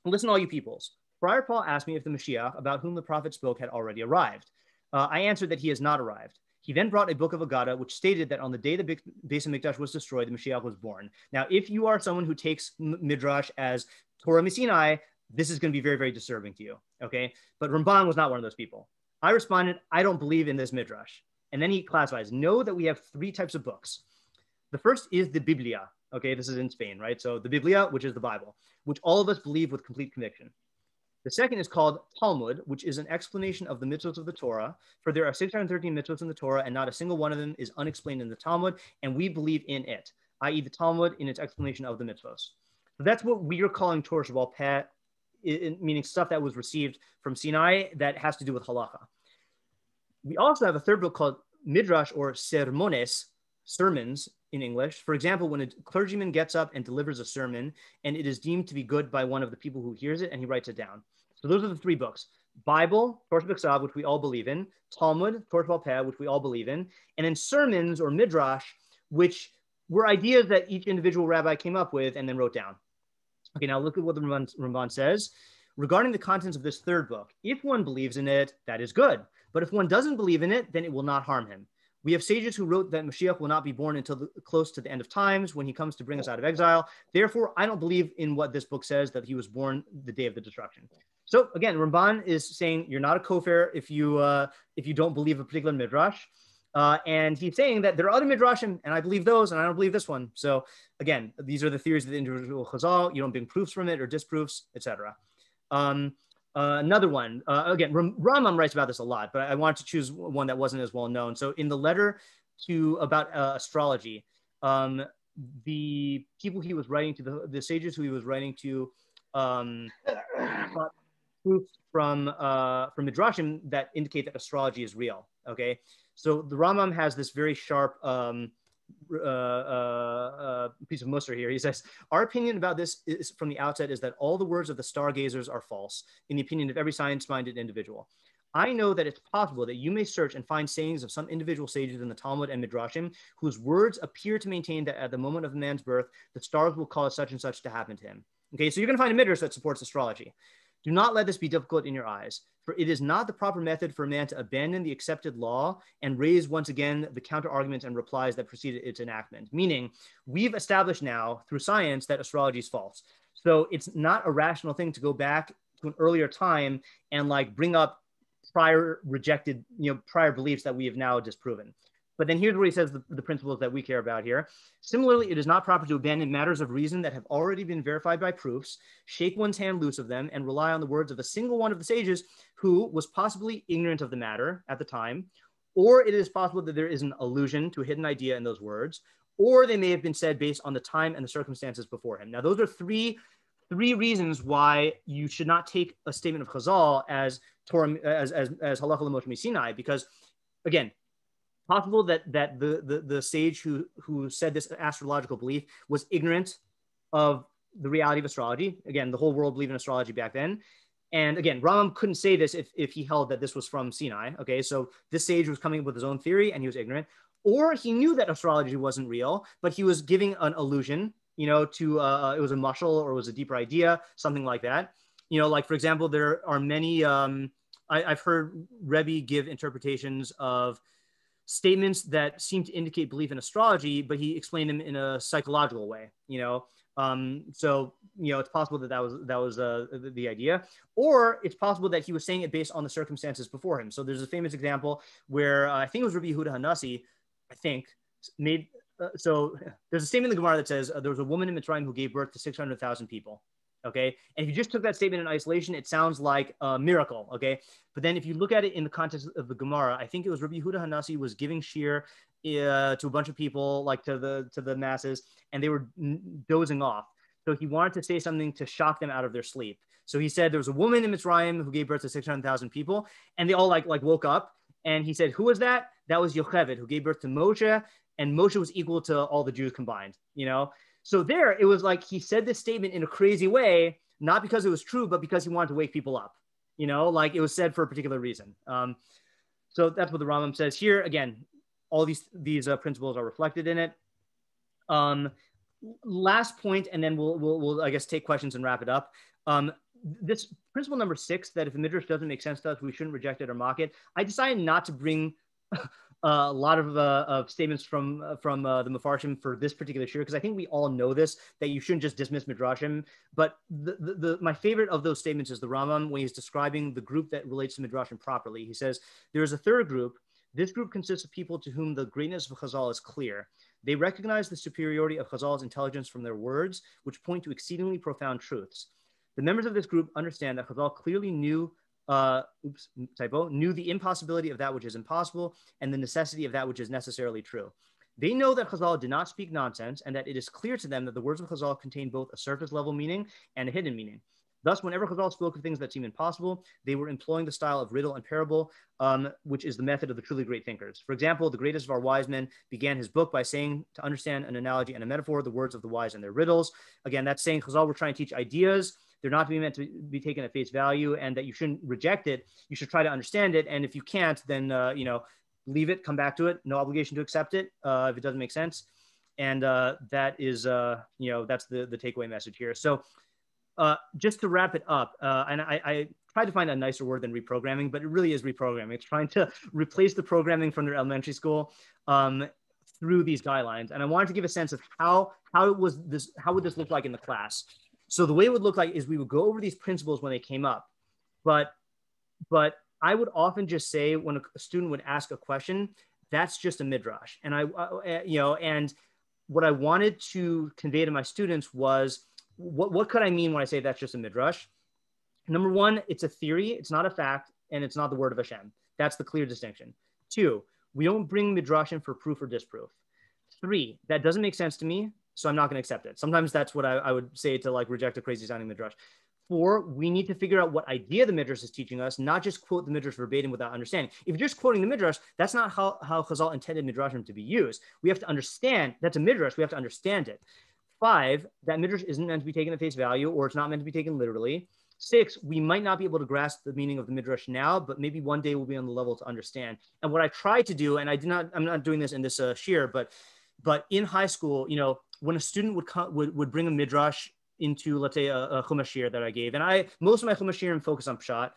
"Listen, all you peoples. Friar Paul asked me if the Messiah, about whom the prophet spoke, had already arrived. Uh, I answered that he has not arrived. He then brought a book of Agada, which stated that on the day the Beis Hamikdash was destroyed, the Mashiach was born. Now, if you are someone who takes Midrash as Torah Missinai, this is going to be very, very disturbing to you. Okay. But Ramban was not one of those people. I responded, I don't believe in this midrash. And then he classifies, know that we have three types of books. The first is the Biblia. Okay. This is in Spain, right? So the Biblia, which is the Bible, which all of us believe with complete conviction. The second is called Talmud, which is an explanation of the mitzvot of the Torah. For there are 613 mitzvot in the Torah, and not a single one of them is unexplained in the Talmud, and we believe in it. i.e., the Talmud in its explanation of the mitzvos. So that's what we are calling Torah Shabbal Peh, meaning stuff that was received from Sinai that has to do with halacha. We also have a third book called Midrash or Sermones, sermons in English. For example, when a clergyman gets up and delivers a sermon and it is deemed to be good by one of the people who hears it and he writes it down. So those are the three books. Bible, Torah B'Ksav, which we all believe in, Talmud, Torah Peh, which we all believe in, and then sermons or midrash, which were ideas that each individual rabbi came up with and then wrote down. Okay, now look at what the Ramban, Ramban says regarding the contents of this third book. If one believes in it, that is good. But if one doesn't believe in it, then it will not harm him. We have sages who wrote that Mashiach will not be born until the, close to the end of times when he comes to bring us out of exile. Therefore, I don't believe in what this book says that he was born the day of the destruction. So again, Ramban is saying you're not a kofer if you uh, if you don't believe a particular midrash, uh, and he's saying that there are other midrashim, and I believe those, and I don't believe this one. So again, these are the theories of the individual chazal. You don't bring proofs from it or disproofs, etc. Um, uh, another one, uh, again, Ram- Rambam writes about this a lot, but I wanted to choose one that wasn't as well known. So in the letter to about uh, astrology, um, the people he was writing to, the, the sages who he was writing to, um, proofs from uh, from midrashim that indicate that astrology is real. Okay, so the Rambam has this very sharp um, uh, uh, uh, piece of mussar here. He says, Our opinion about this is, from the outset is that all the words of the stargazers are false, in the opinion of every science minded individual. I know that it's possible that you may search and find sayings of some individual sages in the Talmud and Midrashim whose words appear to maintain that at the moment of a man's birth, the stars will cause such and such to happen to him. Okay, so you're going to find a midrash that supports astrology. Do not let this be difficult in your eyes, for it is not the proper method for a man to abandon the accepted law and raise once again the counter arguments and replies that preceded its enactment. Meaning, we've established now through science that astrology is false. So it's not a rational thing to go back to an earlier time and like bring up prior rejected, you know, prior beliefs that we have now disproven. But then here's where he says the, the, principles that we care about here. Similarly, it is not proper to abandon matters of reason that have already been verified by proofs, shake one's hand loose of them, and rely on the words of a single one of the sages who was possibly ignorant of the matter at the time, or it is possible that there is an allusion to a hidden idea in those words, or they may have been said based on the time and the circumstances before him. Now, those are three three reasons why you should not take a statement of Chazal as Torah as as, as halacha l'moshe Sinai, because again, possible that that the, the the sage who who said this astrological belief was ignorant of the reality of astrology. Again, the whole world believed in astrology back then. And again, Rambam couldn't say this if, if he held that this was from Sinai. Okay, so this sage was coming up with his own theory and he was ignorant. Or he knew that astrology wasn't real, but he was giving an illusion, you know, to uh, uh it was a mashal or it was a deeper idea, something like that. You know, like for example, there are many, um, I, I've heard Rebbe give interpretations of statements that seem to indicate belief in astrology, but he explained them in a psychological way. You know, um, so you know it's possible that that was that was uh, the, the idea, or it's possible that he was saying it based on the circumstances before him. So there's a famous example where uh, I think it was Rabbi Yehuda Hanasi, I think made. Uh, so there's a statement in the Gemara that says uh, there was a woman in Mitzrayim who gave birth to 600,000 people. Okay. And if you just took that statement in isolation, it sounds like a miracle. Okay. But then if you look at it in the context of the Gemara, I think it was Rabbi Yehuda Hanasi was giving shiur uh, to a bunch of people, like to the to the masses, and they were dozing off. So he wanted to say something to shock them out of their sleep. So he said there was a woman in Mitzrayim who gave birth to 600,000 people, and they all like like woke up. And he said, "Who was that? That was Yocheved, who gave birth to Moshe, and Moshe was equal to all the Jews combined." You know. So there, it was like he said this statement in a crazy way, not because it was true, but because he wanted to wake people up. You know, like it was said for a particular reason. Um, so that's what the Rambam says here. Again, all these these uh, principles are reflected in it. Um, last point, and then we'll, we'll, we'll I guess take questions and wrap it up. Um, this principle number six that if a midrash doesn't make sense to us, we shouldn't reject it or mock it. I decided not to bring a lot of, uh, of statements from uh, from uh, the Mefarshim for this particular shiur because I think we all know this that you shouldn't just dismiss midrashim. But the, the, the, my favorite of those statements is the Rambam when he's describing the group that relates to midrashim properly. He says there is a third group. This group consists of people to whom the greatness of Chazal is clear. They recognize the superiority of Chazal's intelligence from their words, which point to exceedingly profound truths. The members of this group understand that Chazal clearly knew uh, oops, typo, knew the impossibility of that which is impossible and the necessity of that which is necessarily true. They know that Chazal did not speak nonsense and that it is clear to them that the words of Chazal contain both a surface level meaning and a hidden meaning. Thus, whenever Chazal spoke of things that seem impossible, they were employing the style of riddle and parable, um, which is the method of the truly great thinkers. For example, the greatest of our wise men began his book by saying, to understand an analogy and a metaphor, the words of the wise and their riddles. Again, that's saying Chazal were trying to teach ideas. They're not to be meant to be taken at face value, and that you shouldn't reject it. You should try to understand it, and if you can't, then uh, you know, leave it, come back to it. No obligation to accept it uh, if it doesn't make sense. And uh, that is, uh, you know, that's the the takeaway message here. So uh, just to wrap it up, uh, and I, I tried to find a nicer word than reprogramming, but it really is reprogramming. It's trying to replace the programming from their elementary school um, through these guidelines. And I wanted to give a sense of how how it was this how would this look like in the class. So the way it would look like is we would go over these principles when they came up, but but I would often just say when a student would ask a question, that's just a midrash, and I uh, you know and what I wanted to convey to my students was what, what could I mean when I say that's just a midrash? Number one, it's a theory, it's not a fact, and it's not the word of Hashem. That's the clear distinction. Two, we don't bring midrash in for proof or disproof. Three, that doesn't make sense to me, so I'm not going to accept it. Sometimes that's what I, I, would say to like reject a crazy sounding midrash. Four, we need to figure out what idea the midrash is teaching us, not just quote the midrash verbatim without understanding. If you're just quoting the midrash, that's not how, how Chazal intended midrashim to be used. We have to understand that's a midrash. We have to understand it. Five, that midrash isn't meant to be taken at face value or it's not meant to be taken literally. Six, we might not be able to grasp the meaning of the midrash now, but maybe one day we'll be on the level to understand. And what I try to do, and I did not, I'm not doing this in this uh, shiur, but but in high school, you know, when a student would come, would, would bring a midrash into, let's say, a, a chumash shiur that I gave, and I most of my chumash shiur focus on pshat,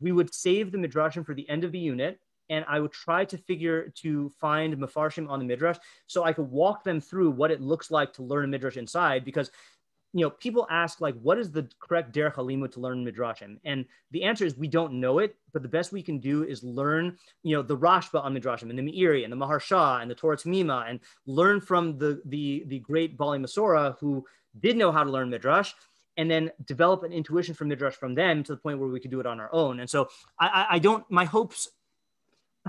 we would save the midrashim for the end of the unit, and I would try to figure to find mafarshim on the midrash so I could walk them through what it looks like to learn a midrash inside because you know people ask like what is the correct derech halimud to learn midrashim? And the answer is we don't know it but the best we can do is learn you know the rashba on midrashim and the meiri and the maharsha and the Torah Temimah and learn from the the the great bali masora who did know how to learn midrash and then develop an intuition from midrash from them to the point where we could do it on our own. And so i i don't my hopes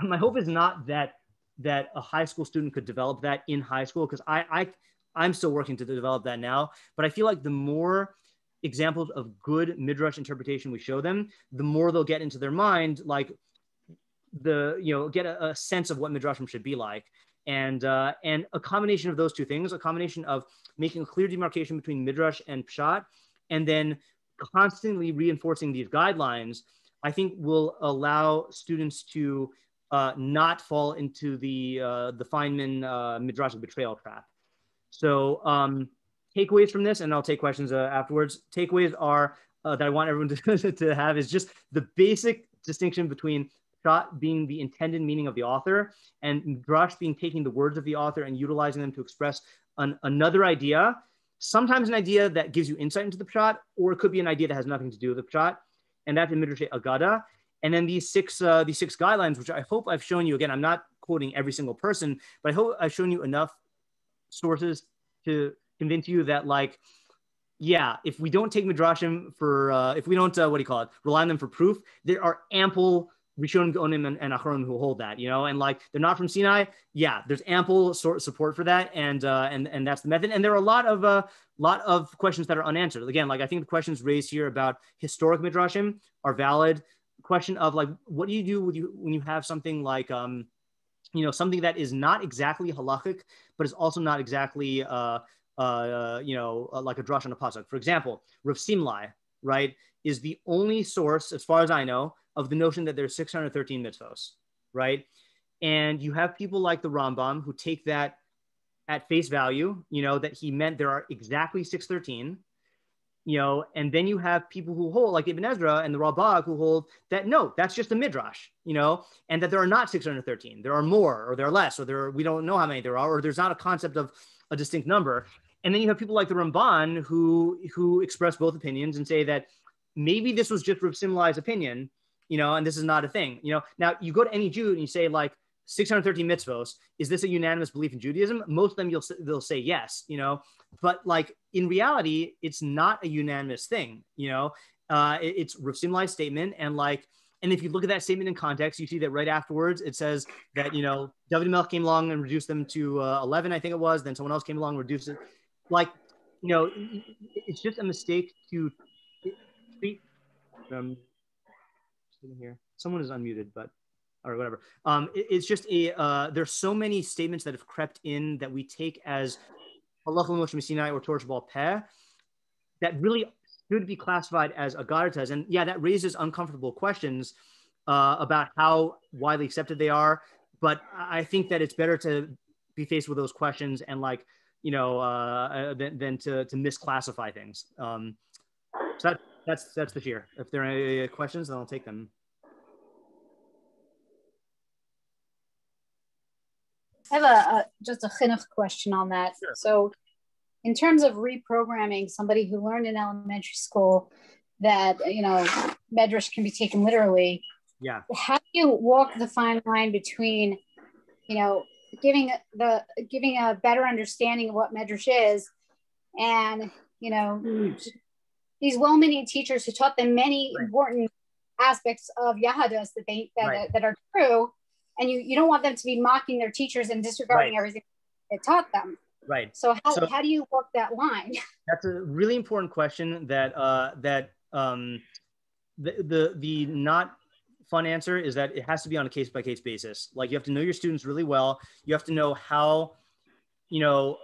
my hope is not that that a high school student could develop that in high school because I, I I'm still working to develop that now. But I feel like the more examples of good midrash interpretation we show them, the more they'll get into their mind, like the you know get a, a sense of what midrashim should be like, and uh, and a combination of those two things, a combination of making a clear demarcation between midrash and pshat, and then constantly reinforcing these guidelines, I think will allow students to uh, not fall into the uh, the Feynman uh, midrashic betrayal trap. So um, takeaways from this, and I'll take questions uh, afterwards. Takeaways are uh, that I want everyone to, to have is just the basic distinction between pshat being the intended meaning of the author and midrash being taking the words of the author and utilizing them to express an, another idea. Sometimes an idea that gives you insight into the pshat, or it could be an idea that has nothing to do with the pshat, and that's in midrash agada. And then these six uh, these six guidelines, which I hope I've shown you. Again, I'm not quoting every single person, but I hope I've shown you enough sources to convince you that like, yeah, if we don't take midrashim for, uh, if we don't, uh, what do you call it, rely on them for proof, there are ample Rishonim, Gaonim, and, and who hold that, you know, and like they're not from Sinai. Yeah, there's ample sort of support for that, and uh, and and that's the method. And there are a lot of uh, lot of questions that are unanswered. Again, like I think the questions raised here about historic midrashim are valid question of like, what do you do with you when you have something like, um, you know, something that is not exactly halachic, but is also not exactly, uh, uh, you know, uh, like a drush on a pasuk. For example, Rav Simlai, right, is the only source, as far as I know, of the notion that there's 613 mitzvos, right? And you have people like the Rambam who take that at face value, you know, that he meant there are exactly 613 you know, and then you have people who hold, like Ibn Ezra and the Ralbag, who hold that no, that's just a midrash, you know, and that there are not 613, there are more, or there are less, or there are, we don't know how many there are, or there's not a concept of a distinct number. And then you have people like the Ramban who who express both opinions and say that maybe this was just Rav Simlai's opinion, you know, and this is not a thing, you know. Now you go to any Jew and you say like, 613 mitzvos is this a unanimous belief in judaism most of them you'll they'll say yes you know but like in reality it's not a unanimous thing you know uh, it, it's Rav Simlai's statement and like And if you look at that statement in context, you see that right afterwards it says that you know David Melch came along and reduced them to uh, 11, I think it was. Then someone else came along and reduced it. Like, you know, it's just a mistake to treat. Here, someone is unmuted, but or whatever. Um, it- it's just a uh, there's so many statements that have crept in that we take as halacha Moshe Sinai or Torah Shabbal Peh that really should be classified as agaritas. And yeah, that raises uncomfortable questions uh, about how widely accepted they are. But I think that it's better to be faced with those questions and like, you know, uh, uh, than, than to, to misclassify things. Um, so that, that's, that's the shiur. If there are any questions, then I'll take them. I have a, a just a chinuch question on that. So, in terms of reprogramming somebody who learned in elementary school that you know medrash can be taken literally, Yeah. how do you walk the fine line between, you know, giving the giving a better understanding of what medrash is, and you know, mm. these well-meaning teachers who taught them many Right. important aspects of Yahadus that they that, Right. that are true, and you you don't want them to be mocking their teachers and disregarding Right. everything they taught them. Right. So how, So- how do you walk that line? That's a really important question that uh, that um, the, the the not fun answer is that it has to be on a case by case basis. Like you have to know your students really well. You have to know how, you know,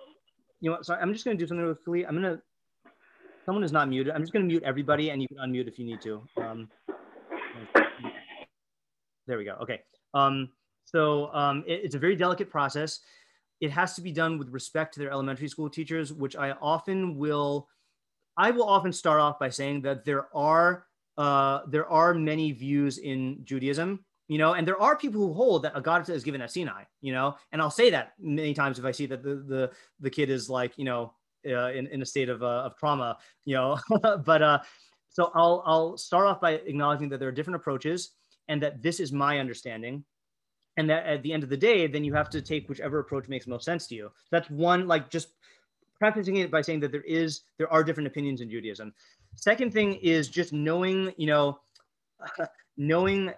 you know. Sorry, I'm just going to do something really quickly. I'm going to. Someone is not muted. I'm just going to mute everybody, and you can unmute if you need to. Um, there we go. Okay. Um, so um, it- it's a very delicate process. It has to be done with respect to their elementary school teachers, which I often will, I will often start off by saying that there are uh, there are many views in Judaism, you know, and there are people who hold that Agadata is given at Sinai, you know, and I'll say that many times if I see that the the, the kid is like, you know, uh, in, in a state of, uh, of trauma, you know, but uh, so I'll I'll start off by acknowledging that there are different approaches and that this is my understanding and that at the end of the day then you have to take whichever approach makes most sense to you. That's one like just prefacing it by saying that there is there are different opinions in judaism. Second thing is just knowing you know knowing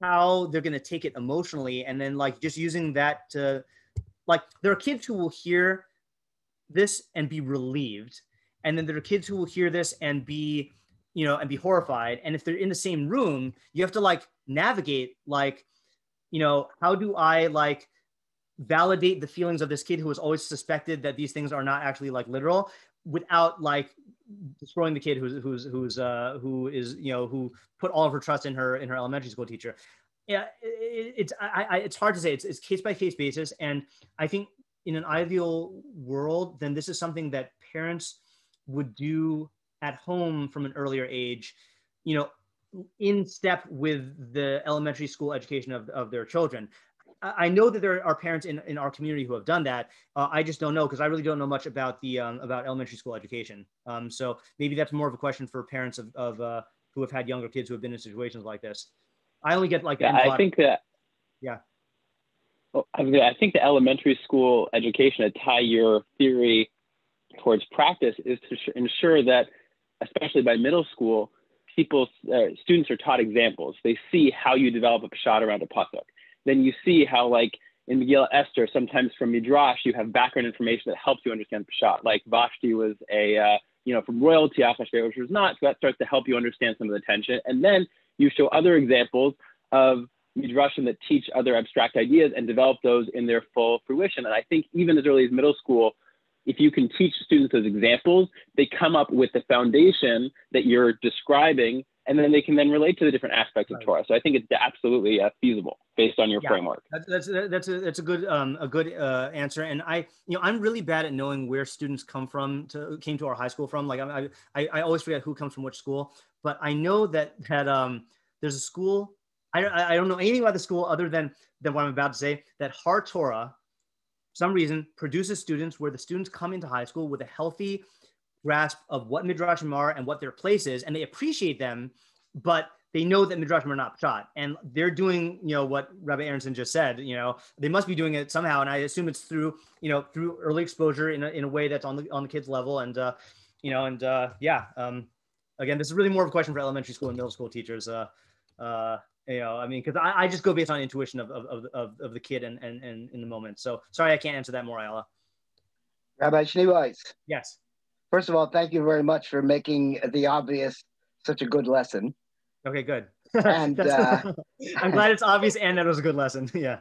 how they're going to take it emotionally and then like just using that to like there are kids who will hear this and be relieved and then there are kids who will hear this and be you know and be horrified. And if they're in the same room you have to like navigate like you know how do i like validate the feelings of this kid who has always suspected that these things are not actually like literal without like destroying the kid who's who's who's uh who is you know who put all of her trust in her in her elementary school teacher? Yeah it, it's I, I it's hard to say. It's, it's case by case basis. And i think in an ideal world then this is something that parents would do at home from an earlier age. You know in step with the elementary school education of, of their children I I know that there are parents in, in our community who have done that. Uh, I just don't know because I really don't know much about the um, about elementary school education. Um, so maybe that's more of a question for parents of, of uh, who have had younger kids who have been in situations like this. I only get like Yeah, I think that. Yeah. Well, I mean, I think the elementary school education to tie your theory towards practice is to ensure that, especially by middle school, people uh, students are taught examples. They see how you develop a pshat around a pasuk. Then you see how, like in Megillah Esther, sometimes from Midrash, you have background information that helps you understand Peshat. Like Vashti was a, uh, you know, from royalty, Achashverosh was not. So that starts to help you understand some of the tension. And then you show other examples of Midrashim that teach other abstract ideas and develop those in their full fruition. And I think even as early as middle school, if you can teach students those examples, they come up with the foundation that you're describing, and then they can then relate to the different aspects of Torah. So I think it's absolutely uh, feasible based on your Yeah. framework. That's that's that's a that's a good um a good uh, answer. And I you know I'm really bad at knowing where students come from to came to our high school from. Like I I I always forget who comes from which school. But I know that that um there's a school. I I don't know anything about the school other than than what I'm about to say. That Har Torah, some reason, produces students where the students come into high school with a healthy grasp of what midrashim are and what their place is, and they appreciate them, but they know that midrashim are not pshat, and they're doing you know what Rabbi Aronson just said. You know they must be doing it somehow, and I assume it's through you know through early exposure in a, in a way that's on the on the kids level, and uh, you know and uh, yeah. Um, again, this is really more of a question for elementary school and middle school teachers. Uh, Uh, you know, I mean, because I, I just go based on intuition of, of, of, of the kid and, and, and in the moment. So sorry, I can't answer that more, Ayala. Rabbi Schneeweiss, Yes. first of all, thank you very much for making the obvious such a good lesson. Okay, good. And, uh, I'm glad it's obvious and that it was a good lesson. Yeah.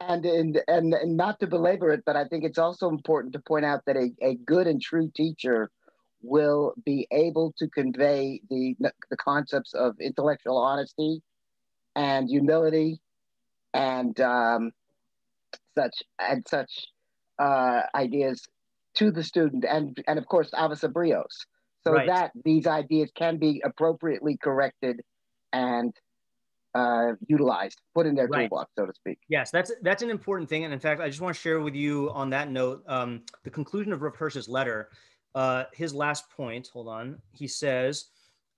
And, and and and not to belabor it, but I think it's also important to point out that a, a good and true teacher will be able to convey the the concepts of intellectual honesty and humility and um, such and such uh, ideas to the student and and of course avos abrios so Right. that these ideas can be appropriately corrected and uh, utilized put in their Right. toolbox so to speak Yes, that's that's an important thing, and in fact, I just want to share with you on that note um, the conclusion of Rav Hirsch's letter. Uh, his last point. Hold on. He says,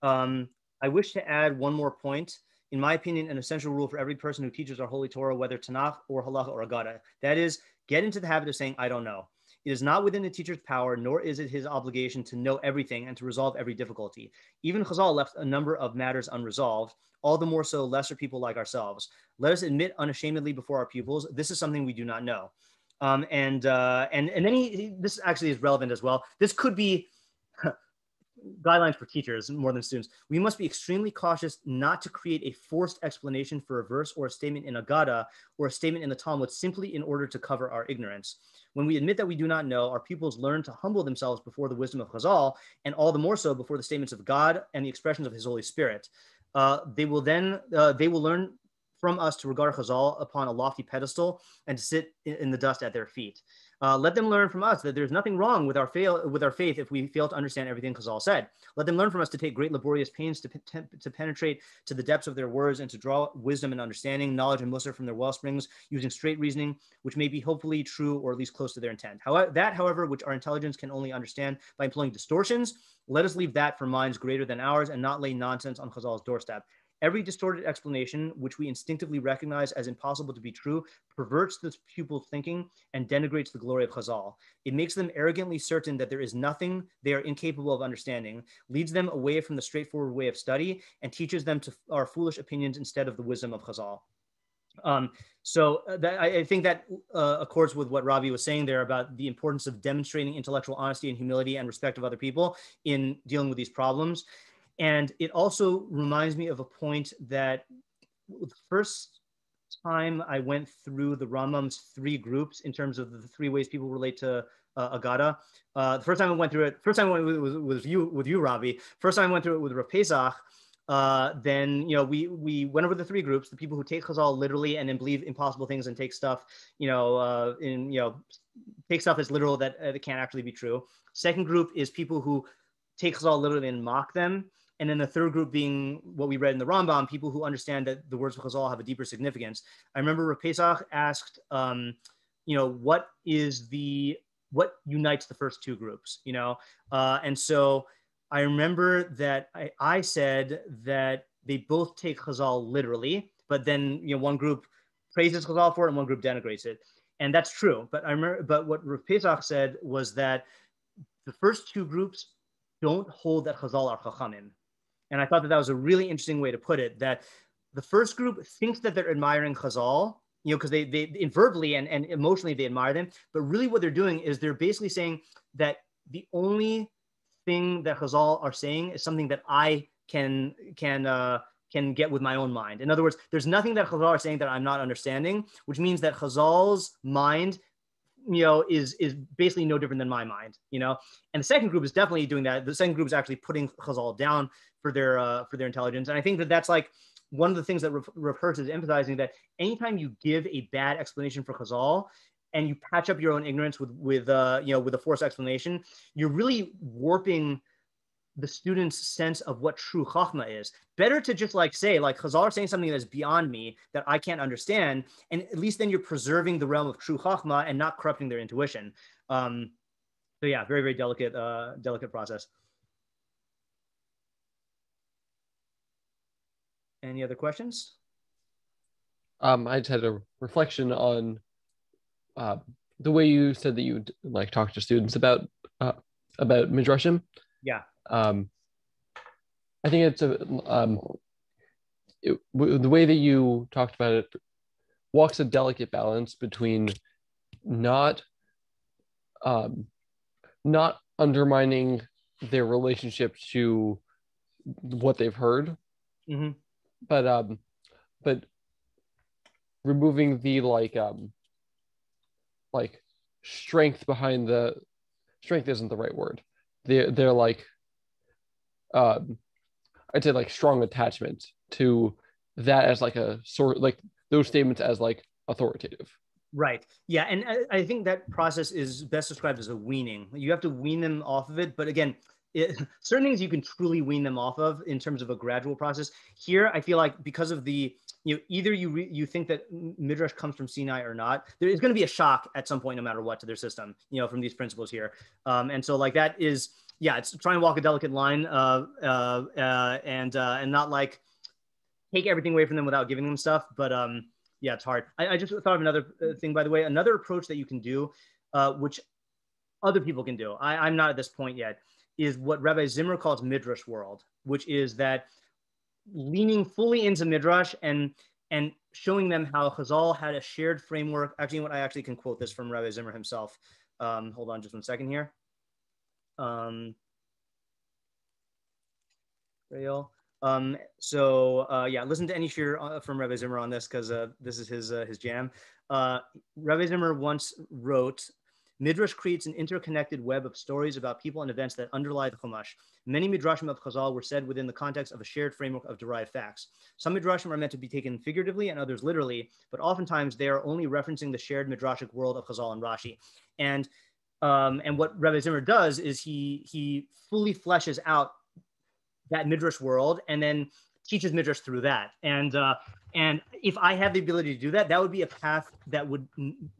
um, "I wish to add one more point. In my opinion, an essential rule for every person who teaches our holy Torah, whether Tanakh or Halacha or Agada, that is, get into the habit of saying, I don't know. It is not within the teacher's power, nor is it his obligation to know everything and to resolve every difficulty. Even Chazal left a number of matters unresolved, all the more so lesser people like ourselves. Let us admit unashamedly before our pupils, this is something we do not know. Um, and, uh, and, and then he, he- this actually is relevant as well. This could be guidelines for teachers more than students. We must be extremely cautious not to create a forced explanation for a verse or a statement in a Agada or a statement in the Talmud simply in order to cover our ignorance. When we admit that we do not know, our pupils learn to humble themselves before the wisdom of Chazal, and all the more so before the statements of God and the expressions of His Holy Spirit. Uh, they will then uh, they will learn from us to regard Chazal upon a lofty pedestal and to sit in, in the dust at their feet. Uh, let them learn from us that there's nothing wrong with our fail with our faith if we fail to understand everything Chazal said. Let them learn from us to take great laborious pains to, pe- to penetrate to the depths of their words and to draw wisdom and understanding, knowledge and mussar from their well springs using straight reasoning, which may be hopefully true or at least close to their intent. However, that, however, which our intelligence can only understand by employing distortions, let us leave that for minds greater than ours and not lay nonsense on Chazal's doorstep. Every distorted explanation, which we instinctively recognize as impossible to be true, perverts the pupil's thinking and denigrates the glory of Chazal. It makes them arrogantly certain that there is nothing they are incapable of understanding, leads them away from the straightforward way of study, and teaches them to our foolish opinions instead of the wisdom of Chazal. Um, so uh, that, I, I think that uh, accords with what Ravi was saying there about the importance of demonstrating intellectual honesty and humility and respect of other people in dealing with these problems. And it also reminds me of a point that the first time I went through the Rambam's three groups in terms of the three ways people relate to uh, Agada. Uh, the first time I went through it, first time I went with, with, you, with you, Ravi. First time I went through it with Rav Pesach. Uh, then you know we we went over the three groups: the people who take Chazal literally and then believe impossible things and take stuff, you know, uh, in you know, take stuff as literal that uh, that can't actually be true. Second group is people who take Chazal literally and mock them. And then the third group being what we read in the Rambam, people who understand that the words of Chazal have a deeper significance. I remember Rav Pesach asked, um, you know, what is the what unites the first two groups, you know? Uh, and so I remember that I, I said that they both take Chazal literally, but then you know one group praises Chazal for it and one group denigrates it, and that's true. But I remember, but what Rav Pesach said was that the first two groups don't hold that Chazal are Chachamim, and I thought that that was a really interesting way to put it. That the first group thinks that they're admiring Chazal, you know, because they they verbally and, and emotionally they admire them, but really what they're doing is they're basically saying that the only thing that Chazal are saying is something that I can can uh, can get with my own mind. In other words, there's nothing that Chazal are saying that I'm not understanding, which means that Chazal's mind, you know, is is basically no different than my mind, you know. And the second group is definitely doing that. The second group is actually putting Chazal down for their uh, for their intelligence, and I think that that's like one of the things that Hirsch is emphasizing that anytime you give a bad explanation for Chazal, and you patch up your own ignorance with with uh, you know with a forced explanation, you're really warping the student's sense of what true chachma is. Better to just like say like Chazal are saying something that's beyond me that I can't understand, and at least then you're preserving the realm of true chachma and not corrupting their intuition. Um, so yeah, very very delicate uh, delicate process. Any other questions? Um, I just had a reflection on uh, the way you said that you like talk to students about uh, about midrashim. Yeah. Um, I think it's a um, it, the way that you talked about it walks a delicate balance between not um, not undermining their relationship to what they've heard, Mhm. But um, but removing the like um, like strength behind the strength isn't the right word. They're they're like um, I'd say like strong attachment to that as like a sort like those statements as like authoritative. Right. Yeah. And I, I think that process is best described as a weaning. You have to wean them off of it. But again, it, certain things you can truly wean them off of in terms of a gradual process. Here, I feel like because of the, you know, either you re, you think that midrash comes from Sinai or not, there is going to be a shock at some point, no matter what, to their system, you know, from these principles here. Um, and so, like that is, yeah, it's trying to walk a delicate line, uh, uh, uh, and uh, and not like take everything away from them without giving them stuff. But um, yeah, it's hard. I, I just thought of another uh, thing, by the way, another approach that you can do, uh, which other people can do. I, I'm not at this point yet. Is what Rabbi Zimmer calls midrash world, which is that leaning fully into midrash and and showing them how Chazal had a shared framework. Actually, what I actually can quote this from Rabbi Zimmer himself. Um, hold on just one second here. Um. Um, so uh, yeah, listen to any shiur uh, from Rabbi Zimmer on this because uh, this is his uh, his jam. Uh, Rabbi Zimmer once wrote, "Midrash creates an interconnected web of stories about people and events that underlie the Chumash. Many midrashim of Chazal were said within the context of a shared framework of derived facts. Some midrashim are meant to be taken figuratively and others literally, but oftentimes they are only referencing the shared midrashic world of Chazal and Rashi. And um, and what Rabbi Zimmer does is he he fully fleshes out that midrash world and then teaches midrash through that. And uh, and if I have the ability to do that, that would be a path that would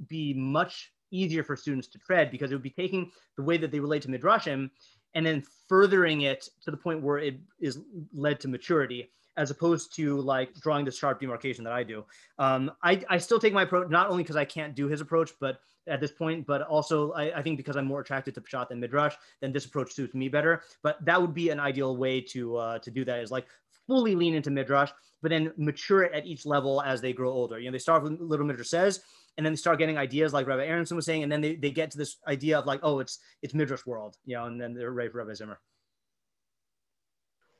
be much easier for students to tread because it would be taking the way that they relate to midrashim and then furthering it to the point where it is led to maturity as opposed to like drawing the sharp demarcation that I do. Um, I, I still take my approach, not only because I can't do his approach, but at this point, but also I, I think because I'm more attracted to Pshat than Midrash, then this approach suits me better. But that would be an ideal way to uh, to do that is like fully lean into Midrash, but then mature it at each level as they grow older. You know, they start with little Midrash says, and then they start getting ideas like Rabbi Aronson was saying, and then they, they get to this idea of like, oh, it's it's Midrash world, you know, and then they're ready for Rabbi Zimmer.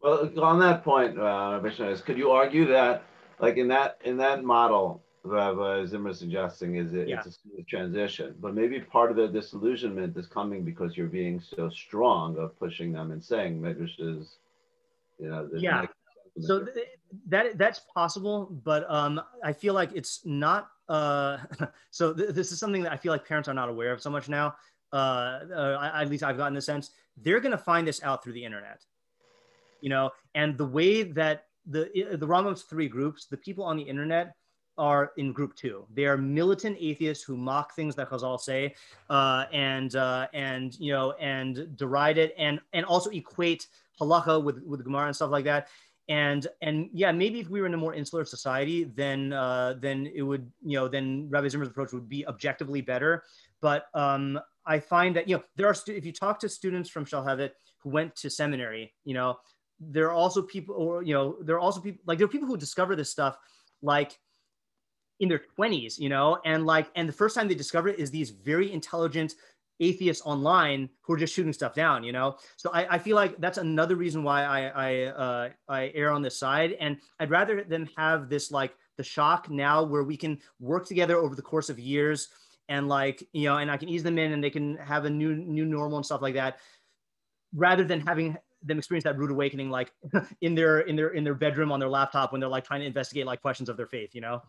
Well, on that point, uh, could you argue that, like in that in that model, Rabbi Zimmer is suggesting is it, Yeah. it's a smooth transition, but maybe part of the disillusionment is coming because you're being so strong of pushing them and saying Midrash is, you know, Yeah. So th- that that's possible, but um, I feel like it's not. Uh, so th- this is something that I feel like parents are not aware of so much now. Uh, uh, at least I've gotten the sense they're going to find this out through the internet, you know. And the way that the the Rambam's three groups, the people on the internet are in group two. They are militant atheists who mock things that Chazal say, uh, and uh, and you know and deride it, and and also equate halacha with with Gemara and stuff like that and and yeah maybe if we were in a more insular society then uh, then it would you know then rabbi zimmer's approach would be objectively better. But um, i find that you know there are stu- if you talk to students from shalhevet who went to seminary you know there are also people or you know there are also people like there are people who discover this stuff like in their 20s you know and like and the first time they discover it is these very intelligent atheists online who are just shooting stuff down you know? So i, I feel like that's another reason why i i uh, i err on this side. And i'd rather them have this like the shock now where we can work together over the course of years and like you know and i can ease them in and they can have a new new normal and stuff like that rather than having them experience that rude awakening like in their in their in their bedroom on their laptop when they're like trying to investigate like questions of their faith you know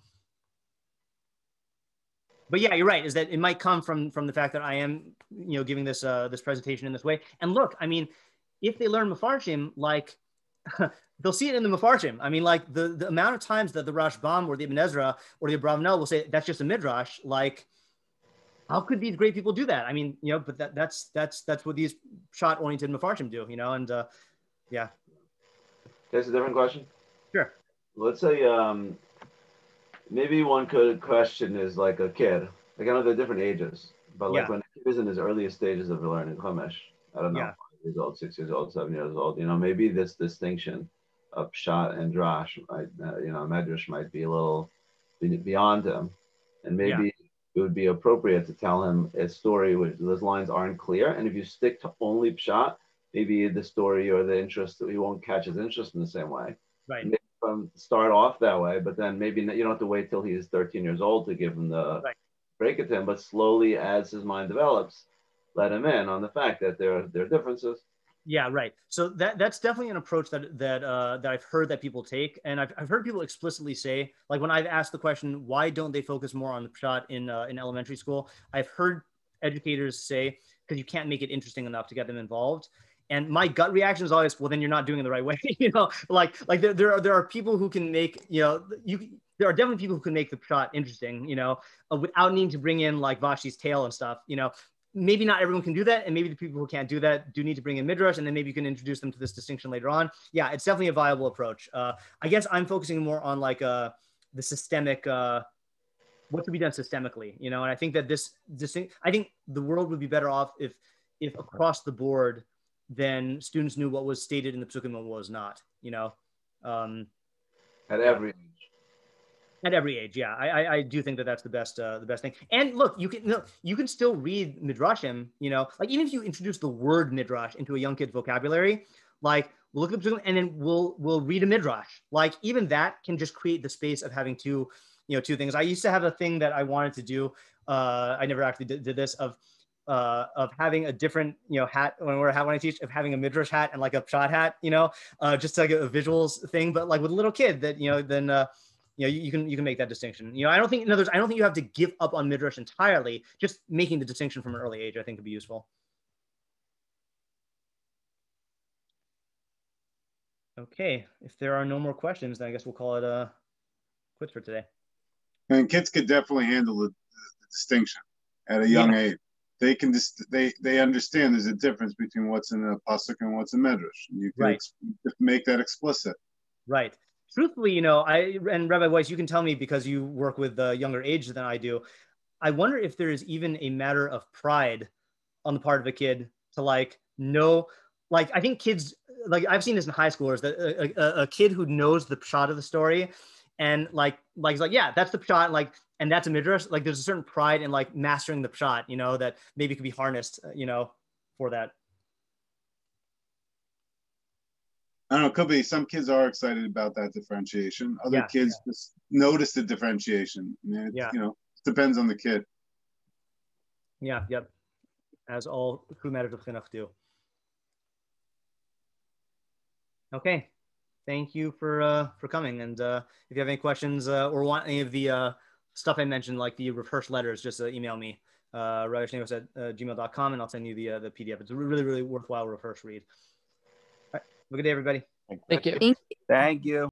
but yeah, you're right. Is that it might come from from the fact that I am, you know, giving this uh, this presentation in this way. And look, I mean, if they learn Mefarshim, like they'll see it in the Mefarshim. I mean, like the, the amount of times that the Rashbam or the Ibn Ezra or the Abravanel will say that's just a midrash. Like, how could these great people do that? I mean, you know, but that that's that's that's what these pshat oriented Mefarshim do. You know, and uh, yeah, That's a different question. Sure. Let's say um, maybe one could question is like a kid. Like I know they're different ages, but like Yeah. when a kid is in his earliest stages of learning Chumash, I don't know, Yeah. five years old, six years old, seven years old, you know, maybe this distinction of pshat and drash might, uh, you know, medrash might be a little beyond him, and maybe yeah. it would be appropriate to tell him a story where those lines aren't clear. And if you stick to only pshat, maybe the story or the interest he won't catch his interest in the same way. Right. Maybe from start off that way, but then maybe you don't have to wait till he's 13 years old to give him the right. break it to him. But slowly, as his mind develops, let him in on the fact that there are, there are differences yeah, right. So that that's definitely an approach that that uh, that I've heard that people take, and I've, I've heard people explicitly say, like when I've asked the question, why don't they focus more on the pshat in uh, in elementary school? I've heard educators say because you can't make it interesting enough to get them involved. And my gut reaction is always, well, then you're not doing it the right way. you know, like like there, there are there are people who can make you know you there are definitely people who can make the pshat interesting, you know, uh, without needing to bring in like Vashti's tail and stuff. You know, maybe not everyone can do that and maybe the people who can't do that do need to bring in midrash and then maybe you can introduce them to this distinction later on yeah it's definitely a viable approach uh, i guess i'm focusing more on like uh, the systemic uh, what could be done systemically you know and i think that this this i think the world would be better off if if across the board then students knew what was stated in the psukim and what was not you know? Um, at every age. at every age yeah. I, I, I do think that that's the best uh, the best thing. And look you can look, you can still read midrashim you know? Like even if you introduce the word midrash into a young kid's vocabulary like we'll look up and then we'll we'll read a midrash. Like even that can just create the space of having two you know two things. I used to have a thing that i wanted to do uh, i never actually did, did this of uh, of having a different, you know, hat when we're when I teach of having a midrash hat and like a pshat hat, you know, uh, just like a, a visuals thing, but like with a little kid that, you know, then, uh, you know, you, you, can you can make that distinction. You know, I don't think in other words, I don't think you have to give up on midrash entirely. Just making the distinction from an early age, I think, could be useful. Okay, if there are no more questions, then I guess we'll call it a uh, quits for today. And kids could definitely handle the, the distinction at a young yeah. age. They can just they they understand there's a difference between what's in a pasuk and what's in medrash. You can right. ex- make that explicit. Right truthfully, you know, I and Rabbi Weiss, you can tell me because you work with the younger age than I do. I wonder if there is even a matter of pride on the part of a kid to like know, like I think kids, like I've seen this in high schoolers that a, a, a kid who knows the pshat of the story, and like like like yeah, that's the pshat, like and that's a midrash. Like there's a certain pride in like mastering the pshat, you know, that maybe could be harnessed, uh, you know, for that. I don't know. Could be some kids are excited about that differentiation. Other yeah, kids yeah. just notice the differentiation. I mean, yeah. You know, depends on the kid. Yeah. Yep. As all true matters of chinuch do. Okay. Thank you for uh, for coming. And uh, if you have any questions uh, or want any of the uh, stuff I mentioned, like the Rav Hirsch letters, just uh, email me, uh, at uh, gmail.com, and I'll send you the uh, the PDF. It's a really, really worthwhile Rav Hirsch read. Have a good day, everybody. Thank you. Thank you. Thank you.